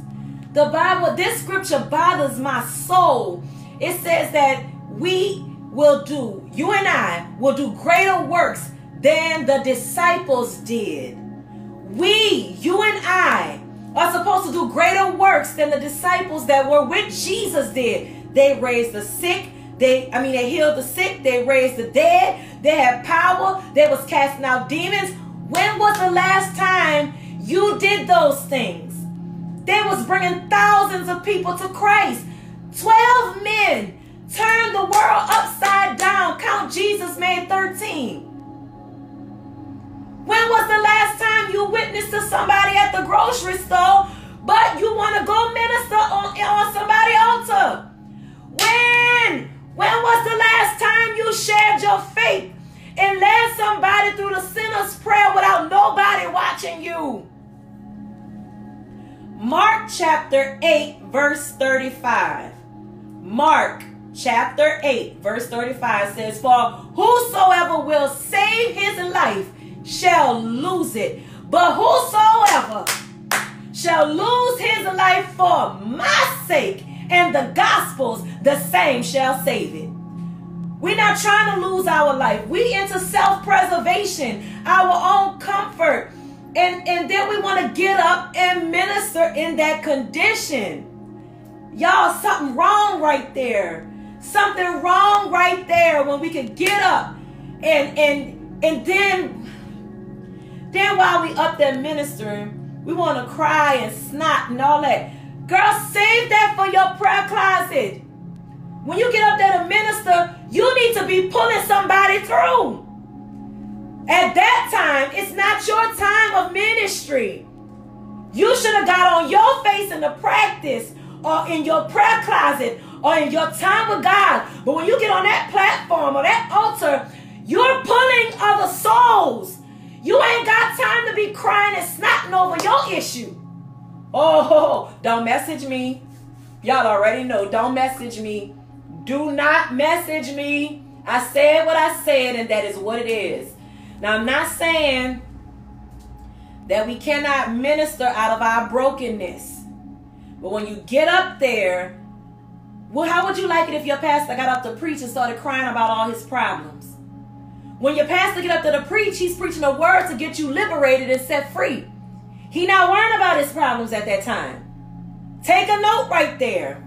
The Bible, this scripture bothers my soul it says that we will do, you and I will do greater works than the disciples did. We, you and I, are supposed to do greater works than the disciples that were with Jesus did. They raised the sick, they, I mean, they healed the sick, they raised the dead, they had power, they was casting out demons. When was the last time you did those things? They was bringing thousands of people to Christ. 12 men turned the world upside down. Count Jesus made 13. When was the last time you witnessed to somebody at the grocery store, but you want to go minister on, on somebody altar? When? When was the last time you shared your faith and led somebody through the sinner's prayer without nobody watching you? Mark chapter 8, verse 35. Mark chapter 8, verse 35 says, For whosoever will save his life shall lose it, but whosoever shall lose his life for my sake and the gospel's, the same shall save it. We're not trying to lose our life. We into self-preservation, our own comfort. And, and then we want to get up and minister in that condition. Y'all, something wrong right there. Something wrong right there when we could get up and and and then then while we up there ministering, we want to cry and snot and all that. Girl, save that for your prayer closet. When you get up there to minister, you need to be pulling somebody through. At that time, it's not your time of ministry. You should have got on your face in the practice or in your prayer closet or in your time with God. But when you get on that platform or that altar, you're pulling other souls. You ain't got time to be crying and snotting over your issue. Oh, don't message me. Y'all already know. Don't message me. Do not message me. I said what I said, and that is what it is. Now, I'm not saying that we cannot minister out of our brokenness. But when you get up there, well, how would you like it if your pastor got up to preach and started crying about all his problems? When your pastor get up to preach, he's preaching a word to get you liberated and set free. He not worrying about his problems at that time. Take a note right there.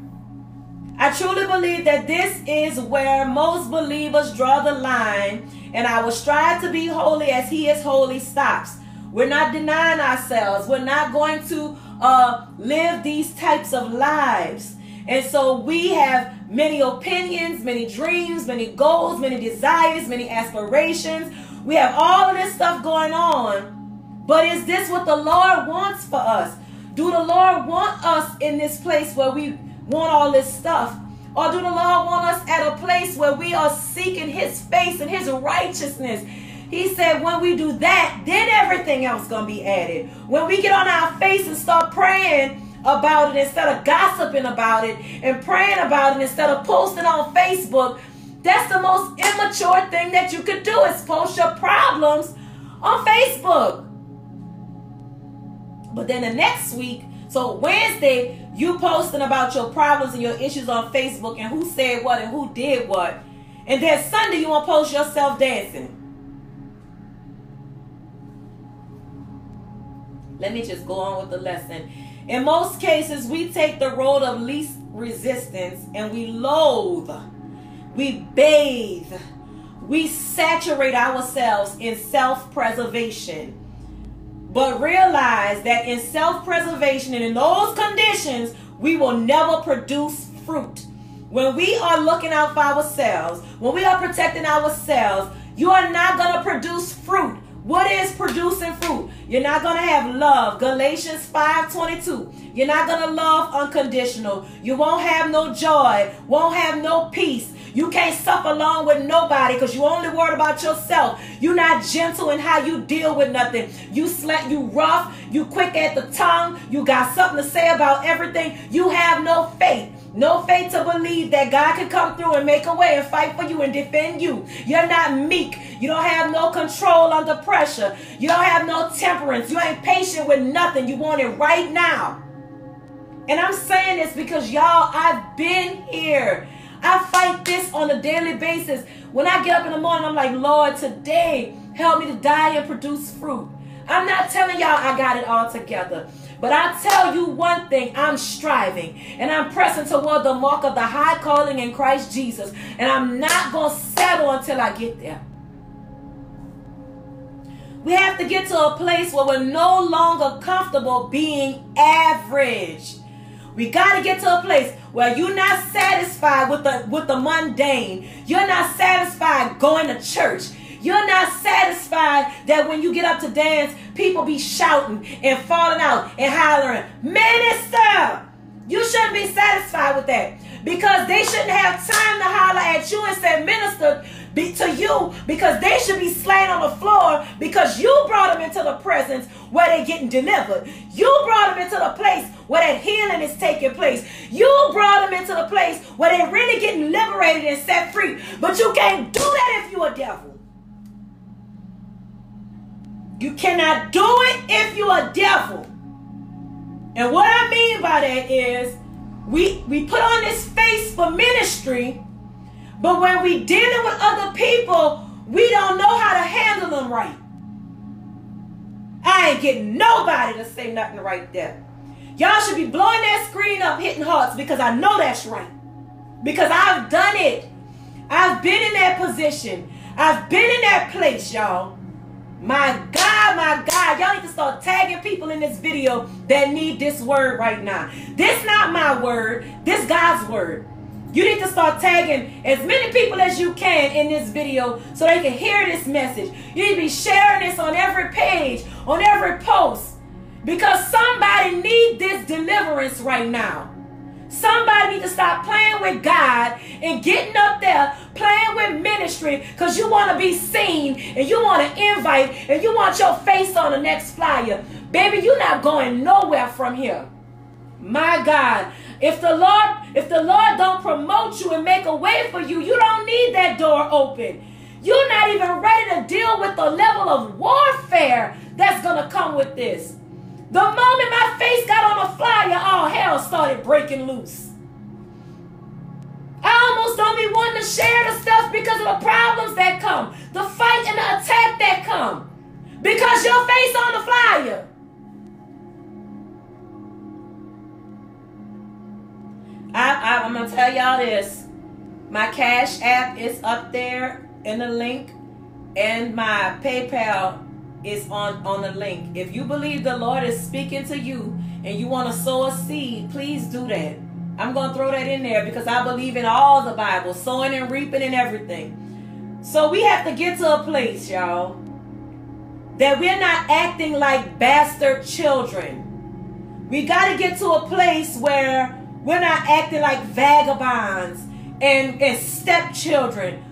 I truly believe that this is where most believers draw the line, and I will strive to be holy as He is holy stops. We're not denying ourselves. We're not going to uh, live these types of lives. And so we have many opinions, many dreams, many goals, many desires, many aspirations. We have all of this stuff going on. But is this what the Lord wants for us? Do the Lord want us in this place where we want all this stuff? Or do the Lord want us at a place where we are seeking His face and His righteousness? He said, when we do that, then everything else gonna be added. When we get on our face and start praying about it instead of gossiping about it and praying about it instead of posting on Facebook, that's the most immature thing that you could do is post your problems on Facebook. But then the next week, so Wednesday, you posting about your problems and your issues on Facebook and who said what and who did what. And then Sunday, you want to post yourself dancing. Let me just go on with the lesson. In most cases, we take the road of least resistance and we loathe, we bathe, we saturate ourselves in self preservation. But realize that in self preservation and in those conditions, we will never produce fruit. When we are looking out for ourselves, when we are protecting ourselves, you are not going to produce fruit. What is producing fruit? You're not going to have love. Galatians 5:22. You're not going to love unconditional. You won't have no joy, won't have no peace. You can't suffer along with nobody because you only worried about yourself. You're not gentle in how you deal with nothing. You slat, you rough, you quick at the tongue. You got something to say about everything. You have no faith. No faith to believe that God can come through and make a way and fight for you and defend you. You're not meek. You don't have no control under pressure. You don't have no temperance. You ain't patient with nothing. You want it right now. And I'm saying this because y'all, I've been here. I fight this on a daily basis. When I get up in the morning, I'm like, Lord, today help me to die and produce fruit. I'm not telling y'all I got it all together. But I tell you one thing, I'm striving and I'm pressing toward the mark of the high calling in Christ Jesus. And I'm not going to settle until I get there. We have to get to a place where we're no longer comfortable being average. We got to get to a place where you're not satisfied with the with the mundane. You're not satisfied going to church. You're not satisfied that when you get up to dance, people be shouting and falling out and hollering, Minister! You shouldn't be satisfied with that because they shouldn't have time to holler at you and say, Minister, be to you because they should be slain on the floor because you brought them into the presence where they're getting delivered. You brought them into the place where that healing is taking place. You brought them into the place where they're really getting liberated and set free. But you can't do that if you're a devil. You cannot do it if you're a devil. And what I mean by that is we we put on this face for ministry, but when we dealing with other people, we don't know how to handle them right. I ain't getting nobody to say nothing right there. Y'all should be blowing that screen up, hitting hearts, because I know that's right. Because I've done it. I've been in that position. I've been in that place, y'all. My God, my God, y'all need to start tagging people in this video that need this word right now. This not my word, this God's word. You need to start tagging as many people as you can in this video so they can hear this message. You need to be sharing this on every page, on every post. Because somebody need this deliverance right now. Somebody need to stop playing with God and getting up there playing with ministry because you want to be seen and you want to invite and you want your face on the next flyer. Baby, you're not going nowhere from here. My God, if the Lord, if the Lord don't promote you and make a way for you, you don't need that door open. You're not even ready to deal with the level of warfare that's going to come with this. The moment my face got on a flyer, all hell started breaking loose. I almost don't be wanting to share the stuff because of the problems that come, the fight and the attack that come. Because your face on the flyer. I, I, I'm to tell y'all this. My Cash App is up there in the link, and my PayPal is on on the link. If you believe the Lord is speaking to you and you want to sow a seed, please do that. I'm going to throw that in there because I believe in all the Bible, sowing and reaping and everything. So we have to get to a place, y'all, that we're not acting like bastard children. We got to get to a place where we're not acting like vagabonds and, and stepchildren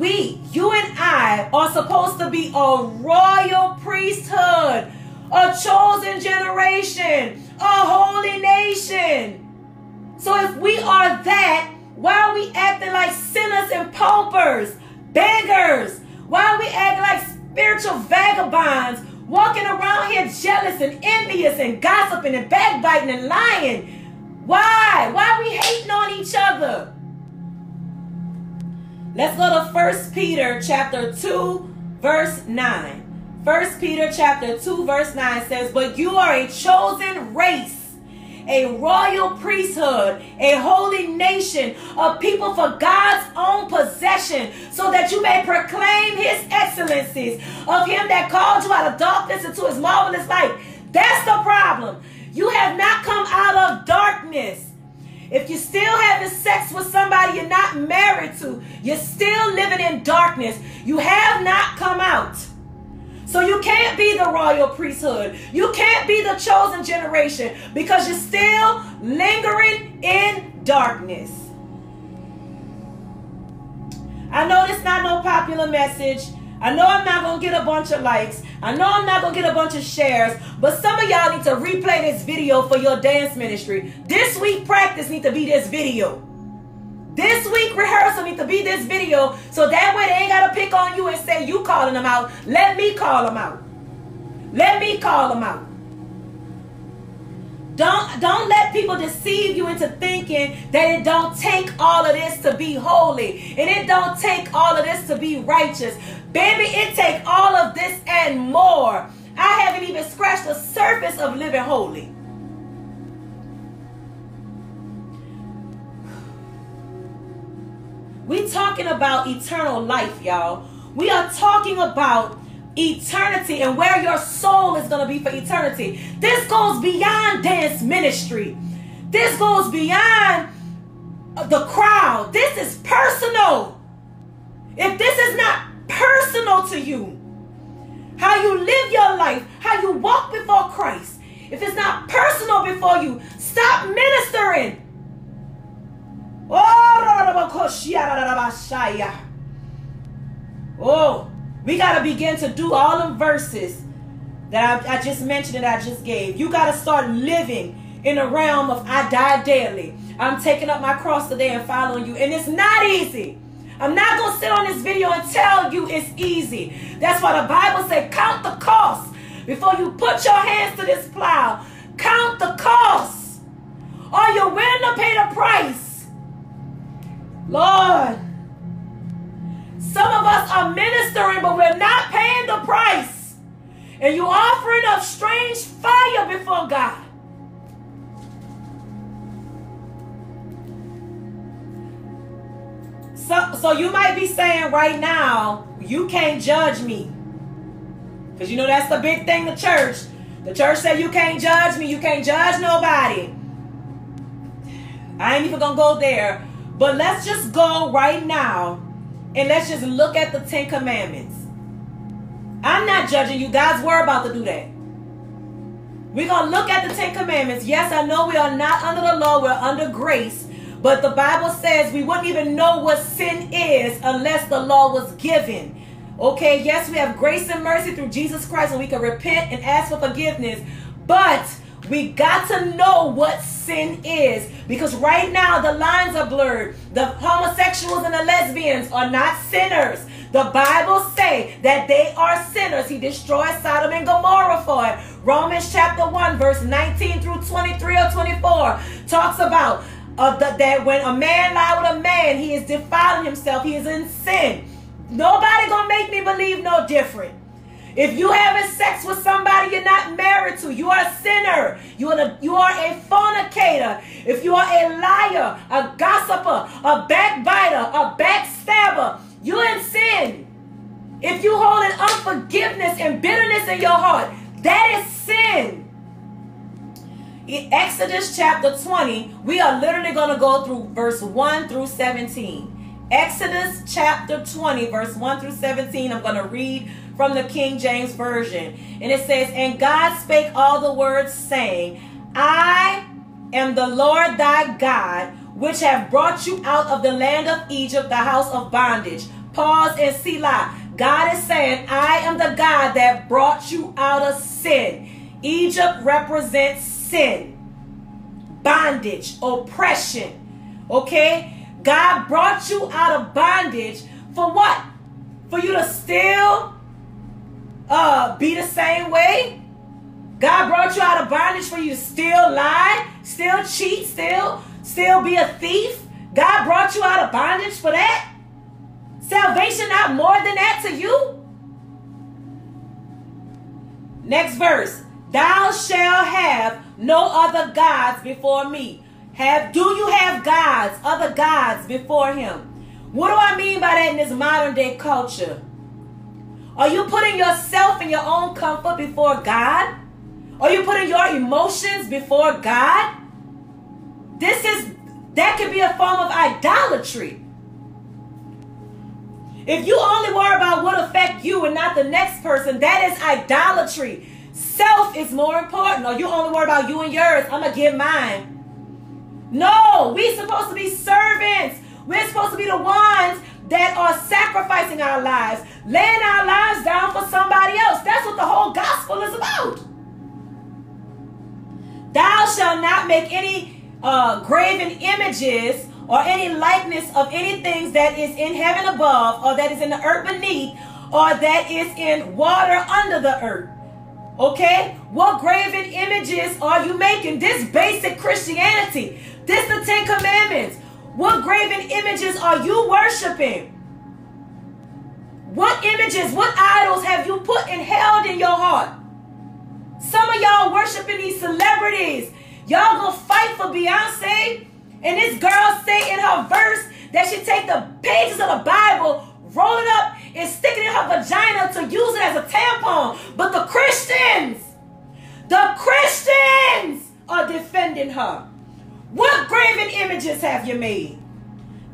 we, you and I, are supposed to be a royal priesthood, a chosen generation, a holy nation. So if we are that, why are we acting like sinners and paupers, beggars? Why are we acting like spiritual vagabonds walking around here jealous and envious and gossiping and backbiting and lying. Why? Why are we hating on each other? Let's go to First Peter chapter 2, verse 9. First Peter chapter 2, verse 9 says, But you are a chosen race a royal priesthood, a holy nation, a people for God's own possession, so that you may proclaim his excellencies of him that called you out of darkness into his marvelous light. That's the problem. You have not come out of darkness. If you're still having sex with somebody you're not married to, you're still living in darkness. You have not come out. So you can't be the royal priesthood. You can't be the chosen generation because you're still lingering in darkness. I know this not no popular message. I know I'm not going to get a bunch of likes. I know I'm not going to get a bunch of shares. But some of y'all need to replay this video for your dance ministry. This week practice need to be this video. This week rehearsal need to be this video so that way they ain't got to pick on you and say you calling them out. Let me call them out. Let me call them out. Don't don't let people deceive you into thinking that it don't take all of this to be holy and it don't take all of this to be righteous. Baby, it take all of this and more. I haven't even scratched the surface of living holy. We talking about eternal life, y'all. We are talking about eternity and where your soul is going to be for eternity. This goes beyond dance ministry. This goes beyond uh, the crowd. This is personal. If this is not personal to you, how you live your life, how you walk before Christ, if it's not personal before you, stop ministering. Oh, we got to begin to do all the verses that I, I just mentioned and I just gave. You got to start living in the realm of I die daily. I'm taking up my cross today and following you. And it's not easy. I'm not going to sit on this video and tell you it's easy. That's why the Bible said count the cost before you put your hands to this plow. Count the cost. Are you willing to pay the price? Lord, some of us are ministering, but we're not paying the price. And you're offering up strange fire before God. So, so you might be saying right now, you can't judge me. Because you know that's the big thing, the church. The church said you can't judge me, you can't judge nobody. I ain't even gonna go there. But let's just go right now and let's just look at the Ten Commandments. I'm not judging you. God's word about to do that. We're going to look at the Ten Commandments. Yes, I know we are not under the law, we're under grace. But the Bible says we wouldn't even know what sin is unless the law was given. Okay, yes, we have grace and mercy through Jesus Christ and we can repent and ask for forgiveness. But we got to know what sin is because right now the lines are blurred. The homosexuals and the lesbians are not sinners. The Bible say that they are sinners. He destroyed Sodom and Gomorrah for it. Romans chapter 1 verse 19 through 23 or 24 talks about uh, the, that when a man lie with a man, he is defiling himself. He is in sin. Nobody gonna make me believe no different. If you having sex with somebody you're not married to, you are a sinner. You are, a, you are a fornicator. If you are a liar, a gossiper, a backbiter, a backstabber, you're in sin. If you hold an unforgiveness and bitterness in your heart, that is sin. In Exodus chapter 20, we are literally going to go through verse 1 through 17. Exodus chapter 20, verse 1 through 17. I'm going to read from the King James Version. And it says, And God spake all the words, saying, I am the Lord thy God, which have brought you out of the land of Egypt, the house of bondage. Pause and Selah. God is saying, I am the God that brought you out of sin. Egypt represents sin, bondage, oppression. Okay? God brought you out of bondage for what? For you to steal, uh, be the same way? God brought you out of bondage for you to still lie, still cheat, still, still be a thief. God brought you out of bondage for that. Salvation not more than that to you. Next verse. Thou shall have no other gods before me. Have do you have gods, other gods before him? What do I mean by that in this modern day culture? Are you putting yourself and your own comfort before God? Are you putting your emotions before God? This is that could be a form of idolatry. If you only worry about what affect you and not the next person, that is idolatry. Self is more important. Or you only worry about you and yours. I'm gonna give mine. No, we're supposed to be servants. We're supposed to be the ones that are sacrificing our lives, laying our lives down for somebody else. That's what the whole gospel is about. Thou shalt not make any uh, graven images or any likeness of any things that is in heaven above, or that is in the earth beneath, or that is in water under the earth. Okay? What graven images are you making? This basic Christianity. This the Ten Commandments. What graven images are you worshiping? What images, what idols have you put and held in your heart? Some of y'all worshiping these celebrities. Y'all gonna fight for Beyonce and this girl say in her verse that she take the pages of the Bible, roll it up, and stick it in her vagina to use it as a tampon. But the Christians, the Christians are defending her. What graven images have you made?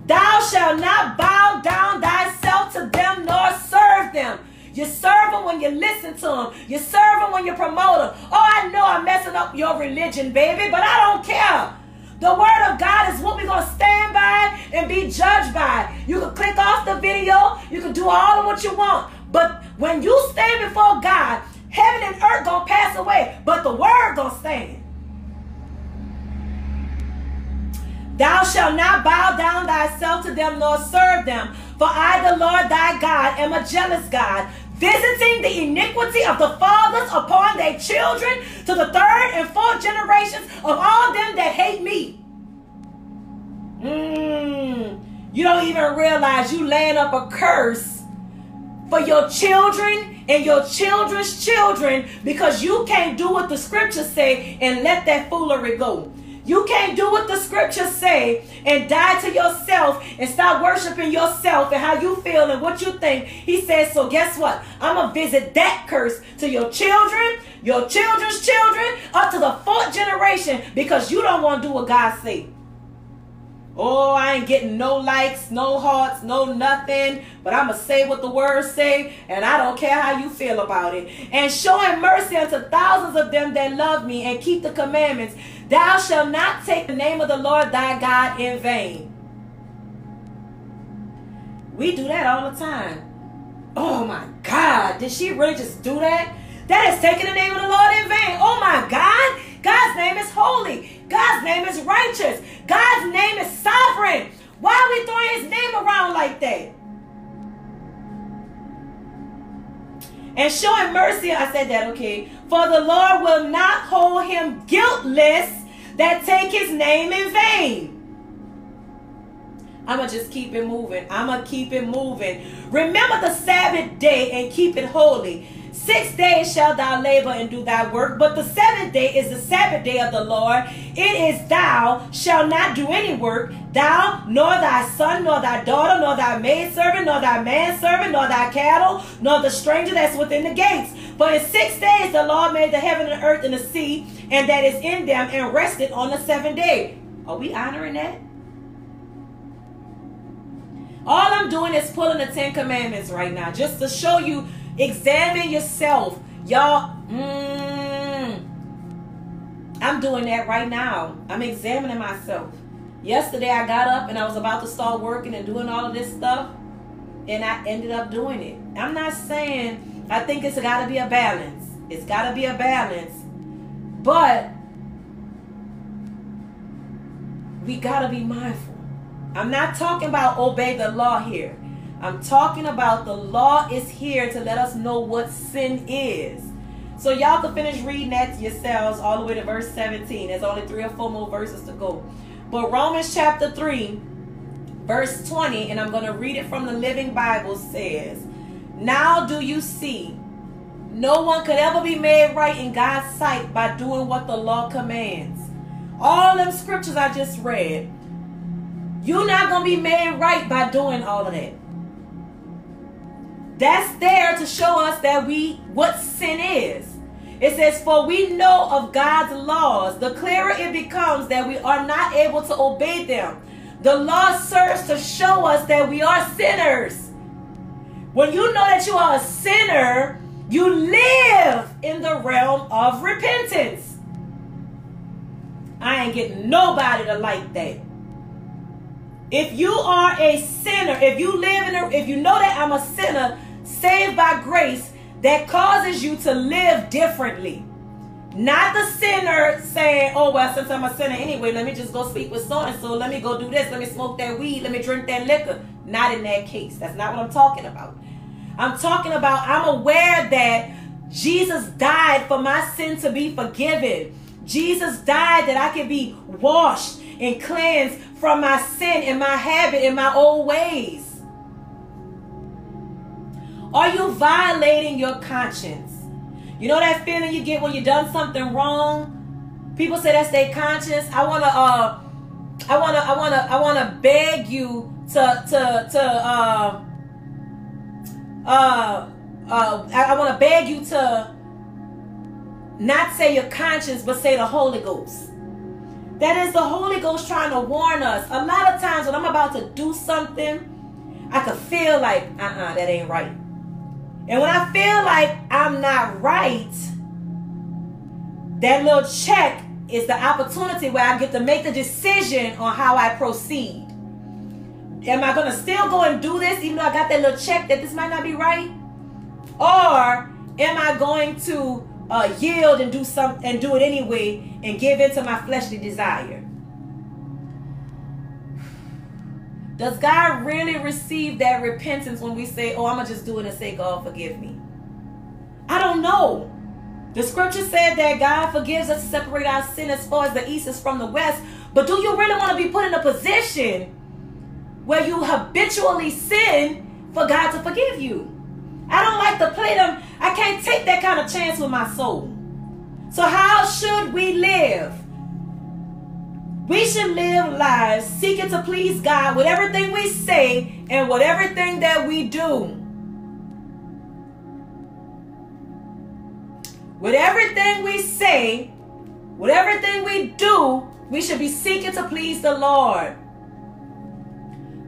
Thou shalt not bow down thyself to them nor serve them. You serve them when you listen to them. You serve them when you promote them. Oh, I know I'm messing up your religion, baby, but I don't care. The word of God is what we're going to stand by and be judged by. You can click off the video. You can do all of what you want. But when you stand before God, heaven and earth going to pass away, but the word going to stand. Thou shalt not bow down thyself to them nor serve them. For I, the Lord thy God, am a jealous God, visiting the iniquity of the fathers upon their children to the third and fourth generations of all them that hate me. Mm, you don't even realize you laying up a curse for your children and your children's children because you can't do what the scriptures say and let that foolery go. You can't do what the scriptures say and die to yourself and start worshiping yourself and how you feel and what you think. He says, so guess what? I'm going to visit that curse to your children, your children's children, up to the fourth generation because you don't want to do what God said. Oh, I ain't getting no likes, no hearts, no nothing. But I'm going to say what the words say, and I don't care how you feel about it. And showing mercy unto thousands of them that love me and keep the commandments. Thou shalt not take the name of the Lord thy God in vain. We do that all the time. Oh my God, did she really just do that? That is taking the name of the Lord in vain. Oh my God, God's name is holy. God's name is righteous. God's name is sovereign. Why are we throwing his name around like that? And showing mercy, I said that, okay. For the Lord will not hold him guiltless that take his name in vain. I'm going to just keep it moving. I'm going to keep it moving. Remember the Sabbath day and keep it holy. Six days shall thou labor and do thy work, but the seventh day is the Sabbath day of the Lord. It is thou shalt not do any work, thou, nor thy son, nor thy daughter, nor thy maidservant, nor thy manservant, nor thy cattle, nor the stranger that's within the gates. For in six days the Lord made the heaven and earth and the sea, and that is in them, and rested on the seventh day. Are we honoring that? All I'm doing is pulling the Ten Commandments right now, just to show you Examine yourself. Y'all, mm, I'm doing that right now. I'm examining myself. Yesterday I got up and I was about to start working and doing all of this stuff, and I ended up doing it. I'm not saying I think it's got to be a balance. It's got to be a balance, but we got to be mindful. I'm not talking about obey the law here. I'm talking about the law is here to let us know what sin is. So y'all can finish reading that yourselves all the way to verse 17. There's only three or four more verses to go. But Romans chapter 3, verse 20, and I'm going to read it from the Living Bible says, Now do you see, no one could ever be made right in God's sight by doing what the law commands. All them scriptures I just read, you're not going to be made right by doing all of that. That's there to show us that we what sin is. It says, For we know of God's laws, the clearer it becomes that we are not able to obey them. The law serves to show us that we are sinners. When you know that you are a sinner, you live in the realm of repentance. I ain't getting nobody to like that. If you are a sinner, if you live in a, if you know that I'm a sinner, saved by grace that causes you to live differently. Not the sinner saying, oh, well, since I'm a sinner anyway, let me just go sleep with so and so. Let me go do this. Let me smoke that weed. Let me drink that liquor. Not in that case. That's not what I'm talking about. I'm talking about, I'm aware that Jesus died for my sin to be forgiven. Jesus died that I could be washed and cleansed from my sin and my habit and my old ways. Are you violating your conscience? You know that feeling you get when you've done something wrong? People say that's their conscience. I wanna uh I wanna I wanna I wanna beg you to to to uh uh uh I, I wanna beg you to not say your conscience, but say the Holy Ghost. That is the Holy Ghost trying to warn us. A lot of times when I'm about to do something, I could feel like, uh-uh, that ain't right. And when I feel like I'm not right, that little check is the opportunity where I get to make the decision on how I proceed. Am I going to still go and do this even though I got that little check that this might not be right? Or am I going to uh, yield and do some and do it anyway and give in to my fleshly desire? Does God really receive that repentance when we say, Oh, I'm to just do it and say, God, forgive me? I don't know. The scripture said that God forgives us to separate our sin as far as the east is from the west. But do you really want to be put in a position where you habitually sin for God to forgive you? I don't like to play them. I can't take that kind of chance with my soul. So, how should we live? We should live lives seeking to please God with everything we say and with everything that we do. With everything we say, with everything we do, we should be seeking to please the Lord.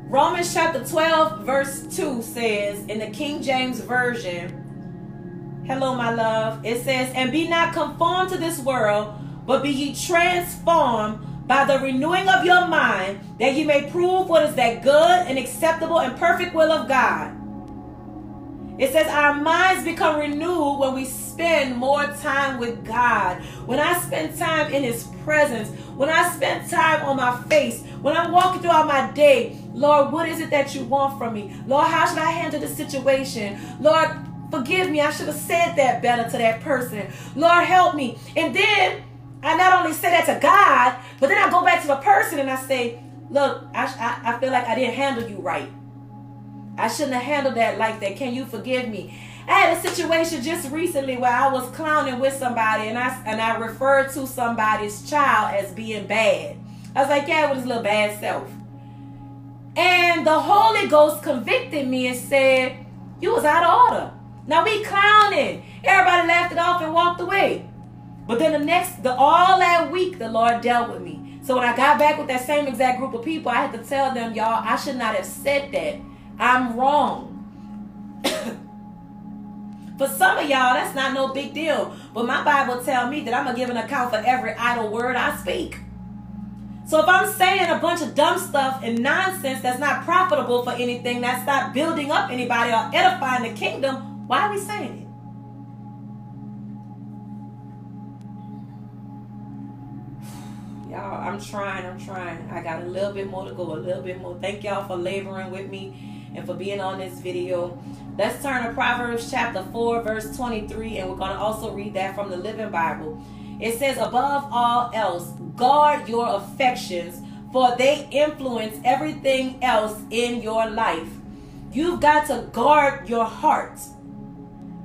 Romans chapter 12, verse 2 says in the King James Version, Hello, my love. It says, And be not conformed to this world, but be ye transformed by the renewing of your mind, that ye may prove what is that good and acceptable and perfect will of God. It says our minds become renewed when we spend more time with God. When I spend time in His presence, when I spend time on my face, when I'm walking throughout my day, Lord, what is it that you want from me? Lord, how should I handle the situation? Lord, forgive me. I should have said that better to that person. Lord, help me. And then I not only say that to God, but then I go back to the person and I say, look, I, I, I feel like I didn't handle you right. I shouldn't have handled that like that. Can you forgive me? I had a situation just recently where I was clowning with somebody and I and I referred to somebody's child as being bad. I was like, yeah, with his little bad self. And the Holy Ghost convicted me and said, You was out of order. Now we clowning. Everybody laughed it off and walked away. But then the next, the all that week, the Lord dealt with me. So when I got back with that same exact group of people, I had to tell them, y'all, I should not have said that. I'm wrong. For some of y'all, that's not no big deal. But my Bible tell me that I'm going to give an account for every idle word I speak. So if I'm saying a bunch of dumb stuff and nonsense that's not profitable for anything, that's not building up anybody or edifying the kingdom, why are we saying it? Y'all, I'm trying, I'm trying. I got a little bit more to go, a little bit more. Thank y'all for laboring with me. And for being on this video. Let's turn to Proverbs chapter 4, verse 23, and we're going to also read that from the Living Bible. It says, Above all else, guard your affections, for they influence everything else in your life. You've got to guard your heart.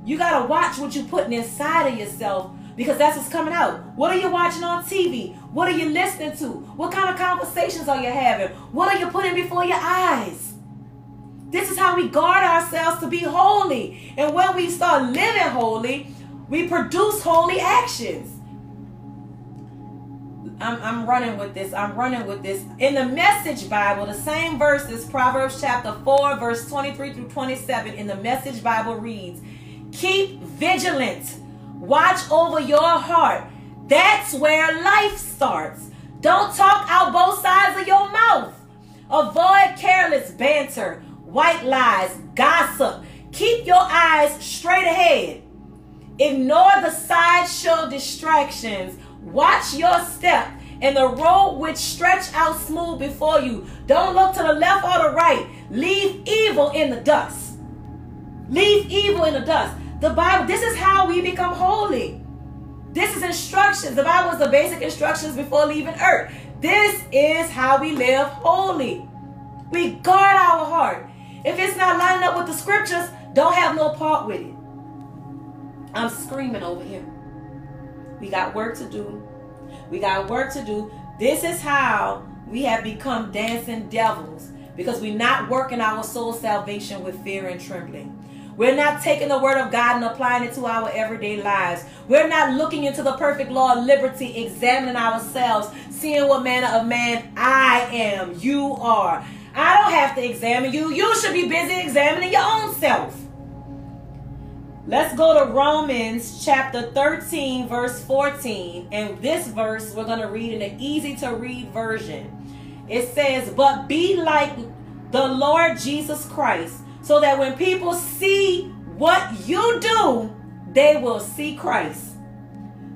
You got to watch what you're putting inside of yourself because that's what's coming out. What are you watching on TV? What are you listening to? What kind of conversations are you having? What are you putting before your eyes? This is how we guard ourselves to be holy. And when we start living holy, we produce holy actions. I'm, I'm running with this. I'm running with this. In the Message Bible, the same verses, Proverbs chapter 4, verse 23 through 27, in the Message Bible reads, Keep vigilant Watch over your heart. That's where life starts. Don't talk out both sides of your mouth. Avoid careless banter, white lies, gossip. Keep your eyes straight ahead. Ignore the sideshow distractions. Watch your step and the road which stretch out smooth before you. Don't look to the left or the right. Leave evil in the dust. Leave evil in the dust. The Bible, this is how we become holy. This is instructions. The Bible is the basic instructions before leaving earth. This is how we live holy. We guard our heart. If it's not lining up with the scriptures, don't have no part with it. I'm screaming over here. We got work to do. We got work to do. This is how we have become dancing devils because we're not working our soul salvation with fear and trembling. We're not taking the word of God and applying it to our everyday lives. We're not looking into the perfect law of liberty, examining ourselves, seeing what manner of man I am, you are. I don't have to examine you. You should be busy examining your own self. Let's go to Romans chapter 13, verse 14. And this verse we're going to read in an easy to read version. It says, But be like the Lord Jesus Christ so that when people see what you do, they will see Christ.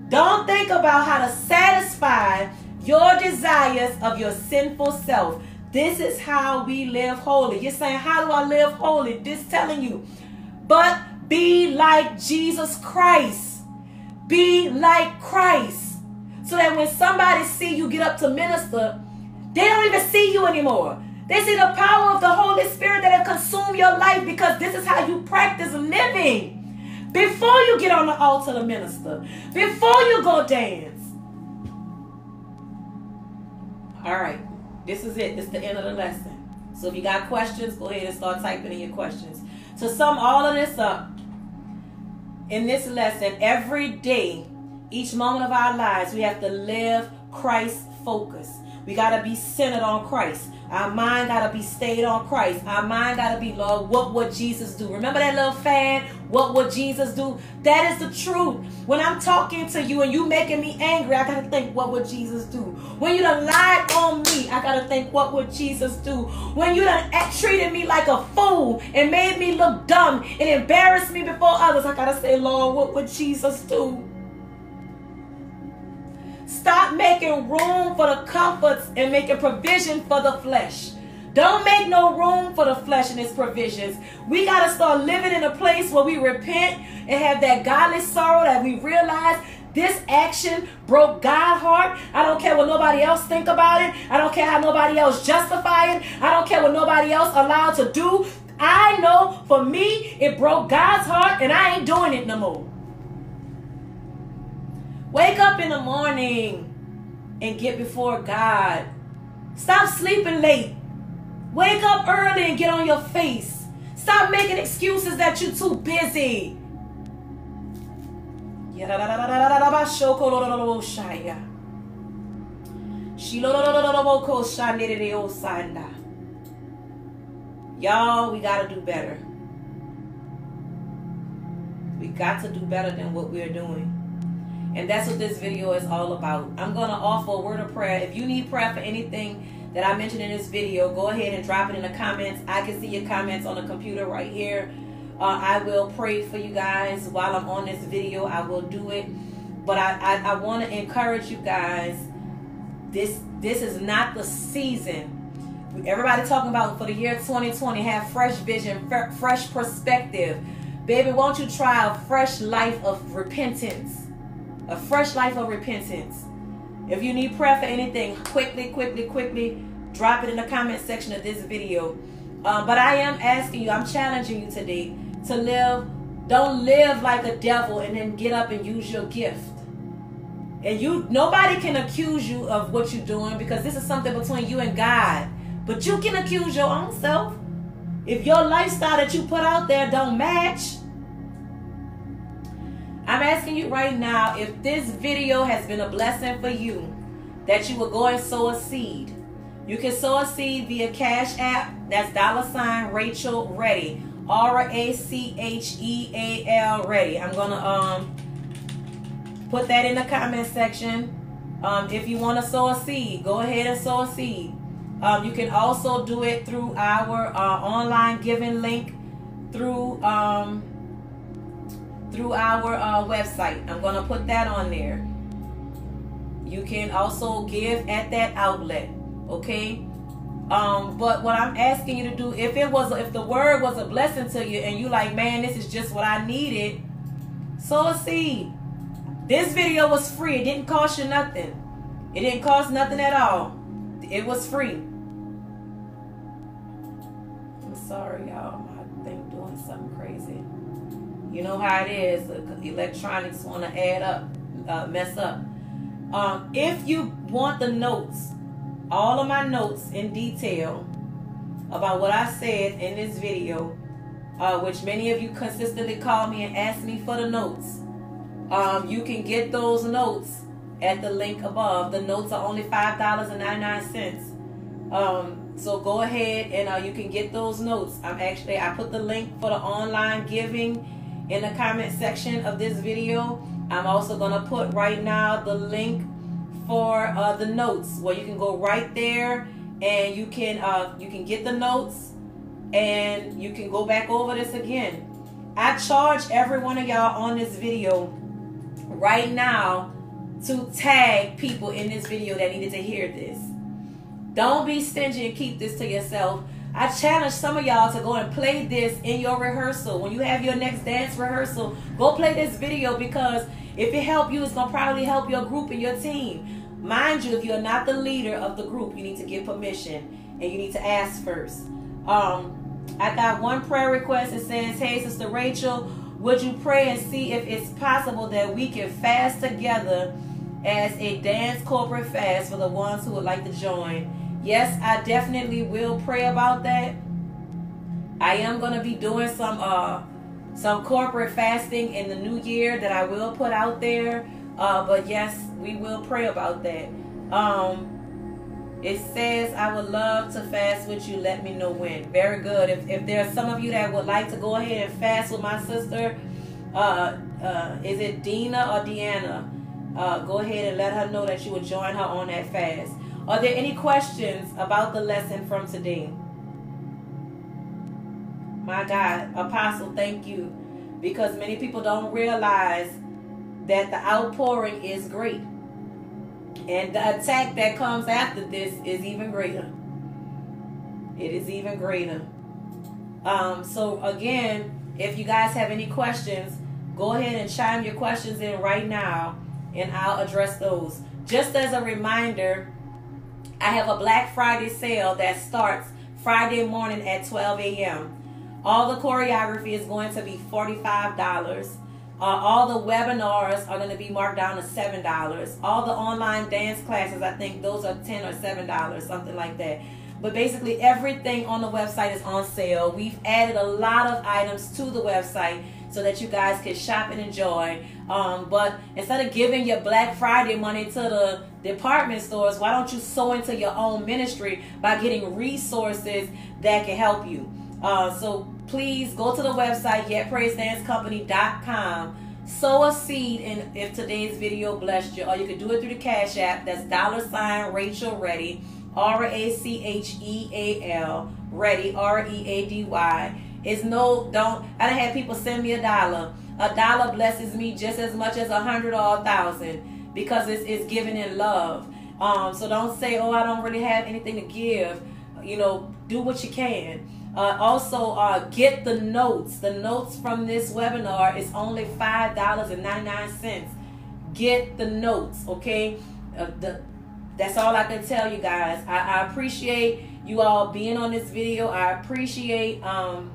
Don't think about how to satisfy your desires of your sinful self. This is how we live holy. You're saying, How do I live holy? This telling you. But be like Jesus Christ. Be like Christ. So that when somebody see you get up to minister, they don't even see you anymore. They see the power of the Holy Spirit that have consumed your life because this is how you practice living. Before you get on the altar to minister, before you go dance. All right, this is it. This is the end of the lesson. So if you got questions, go ahead and start typing in your questions. To sum all of this up, in this lesson, every day, each moment of our lives, we have to live Christ focused. We got to be centered on Christ. Our mind got to be stayed on Christ. Our mind got to be, Lord, what would Jesus do? Remember that little fan? What would Jesus do? That is the truth. When I'm talking to you and you making me angry, I got to think, what would Jesus do? When you done lied on me, I got to think, what would Jesus do? When you done treated me like a fool and made me look dumb and embarrassed me before others, I got to say, Lord, what would Jesus do? Stop making room for the comforts and making provision for the flesh. Don't make no room for the flesh and its provisions. We got to start living in a place where we repent and have that godly sorrow that we realize this action broke God's heart. I don't care what nobody else think about it. I don't care how nobody else justify it. I don't care what nobody else allowed to do. I know for me, it broke God's heart and I ain't doing it no more. Wake up in the morning and get before God. Stop sleeping late. Wake up early and get on your face. Stop making excuses that you're too busy. Y'all, we got to do better. We got to do better than what we're doing. And that's what this video is all about. I'm going to offer a word of prayer. If you need prayer for anything that I mentioned in this video, go ahead and drop it in the comments. I can see your comments on the computer right here. Uh, I will pray for you guys while I'm on this video. I will do it. But I, I, I want to encourage you guys. This this is not the season Everybody talking about for the year 2020, have fresh vision, fresh perspective. Baby, won't you try a fresh life of repentance? A fresh life of repentance. If you need prayer for anything, quickly, quickly, quickly, drop it in the comment section of this video. Um, but I am asking you, I'm challenging you today to live, don't live like a devil and then get up and use your gift. And you nobody can accuse you of what you're doing because this is something between you and God. But you can accuse your own self. If your lifestyle that you put out there don't match, I'm asking you right now if this video has been a blessing for you, that you will go and sow a seed. You can sow a seed via Cash App. That's dollar sign Racheal Ready. R A C H E A L Ready. I'm gonna um put that in the comment section. Um, if you want to sow a seed, go ahead and sow a seed. Um, you can also do it through our uh, online giving link through um, through our uh, website. I'm gonna put that on there. You can also give at that outlet. Okay. Um, but what I'm asking you to do, if it was, if the word was a blessing to you, and you like, man, this is just what I needed, sow a seed. This video was free. It didn't cost you nothing. It didn't cost nothing at all. It was free. I'm sorry, y'all. You know how it is. Electronics want to add up, uh, mess up. Um, if you want the notes, all of my notes in detail about what I said in this video, uh, which many of you consistently call me and ask me for the notes. Um, you can get those notes at the link above. The notes are only $5.99. Um, so go ahead and uh, you can get those notes. I'm actually, I put the link for the online giving in the comment section of this video. I'm also going to put right now the link for uh, the notes where you can go right there and you can uh, you can get the notes and you can go back over this again. I charge every one of y'all on this video right now to tag people in this video that needed to hear this. Don't be stingy and keep this to yourself. I challenge some of y'all to go and play this in your rehearsal. When you have your next dance rehearsal, go play this video because if it help you, it's going to probably help your group and your team. Mind you, if you're not the leader of the group, you need to get permission and you need to ask first. Um, I got one prayer request that says, Hey, Sister Racheal, would you pray and see if it's possible that we can fast together as a dance corporate fast for the ones who would like to join? Yes, I definitely will pray about that. I am going to be doing some uh some corporate fasting in the new year that I will put out there. Uh, but yes, we will pray about that. Um, it says, I would love to fast with you. Let me know when. Very good. If, if there are some of you that would like to go ahead and fast with my sister, uh, uh, is it Dina or Deanna? Uh, go ahead and let her know that you would join her on that fast. Are there any questions about the lesson from today? My God, Apostle, thank you. Because many people don't realize that the outpouring is great. And the attack that comes after this is even greater. It is even greater. Um, so again, if you guys have any questions, go ahead and chime your questions in right now and I'll address those. Just as a reminder, I have a Black Friday sale that starts Friday morning at 12 a.m. All the choreography is going to be $45. Uh, all the webinars are going to be marked down to seven dollars. All the online dance classes, I think those are ten or seven dollars, something like that. But basically, everything on the website is on sale. We've added a lot of items to the website so that you guys can shop and enjoy. Um, but instead of giving your Black Friday money to the department stores, why don't you sow into your own ministry by getting resources that can help you? Uh, so please go to the website yetpraisedancecompany.com sow a seed and if today's video blessed you or you can do it through the cash app that's dollar sign racheal ready r-a-c-h-e-a-l ready r-e-a-d-y it's no don't i don't have people send me a dollar a dollar blesses me just as much as a hundred or a thousand because it's, it's given in love um, so don't say oh i don't really have anything to give you know, do what you can. Uh, also, uh, get the notes. The notes from this webinar is only five dollars and ninety nine cents. Get the notes, okay? Uh, the, that's all I can tell you guys. I, I, appreciate you all being on this video. I appreciate um,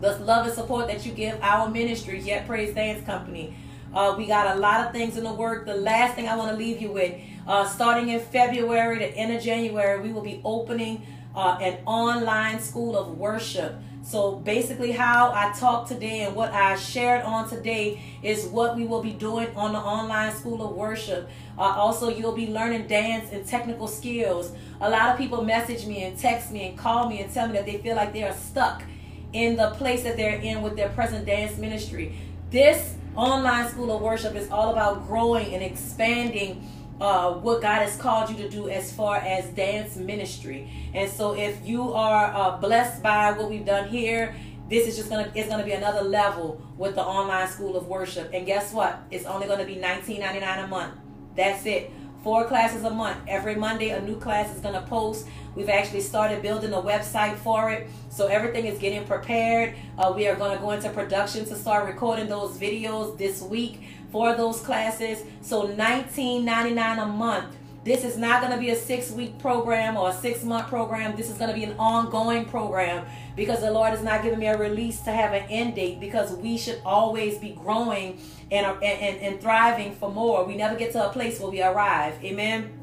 the love and support that you give our ministry, Yet Praise Dance Company. Uh, we got a lot of things in the work. The last thing I want to leave you with, uh, starting in February to end of January, we will be opening uh, an online school of worship. So basically, how I talk today and what I shared on today is what we will be doing on the online school of worship. Uh, also, you'll be learning dance and technical skills. A lot of people message me and text me and call me and tell me that they feel like they are stuck in the place that they're in with their present dance ministry. This online school of worship is all about growing and expanding uh, what God has called you to do as far as dance ministry. And so, if you are uh, blessed by what we've done here, this is just gonna it's gonna be another level with the online school of worship. And guess what? It's only gonna be $19.99 a month. That's it. Four classes a month. Every Monday, a new class is gonna post. We've actually started building a website for it. So everything is getting prepared. Uh, we are going to go into production to start recording those videos this week for those classes. So $19.99 a month. This is not going to be a six week program or a six month program. This is going to be an ongoing program because the Lord is not giving me a release to have an end date because we should always be growing and, and, and, and thriving for more. We never get to a place where we arrive. Amen.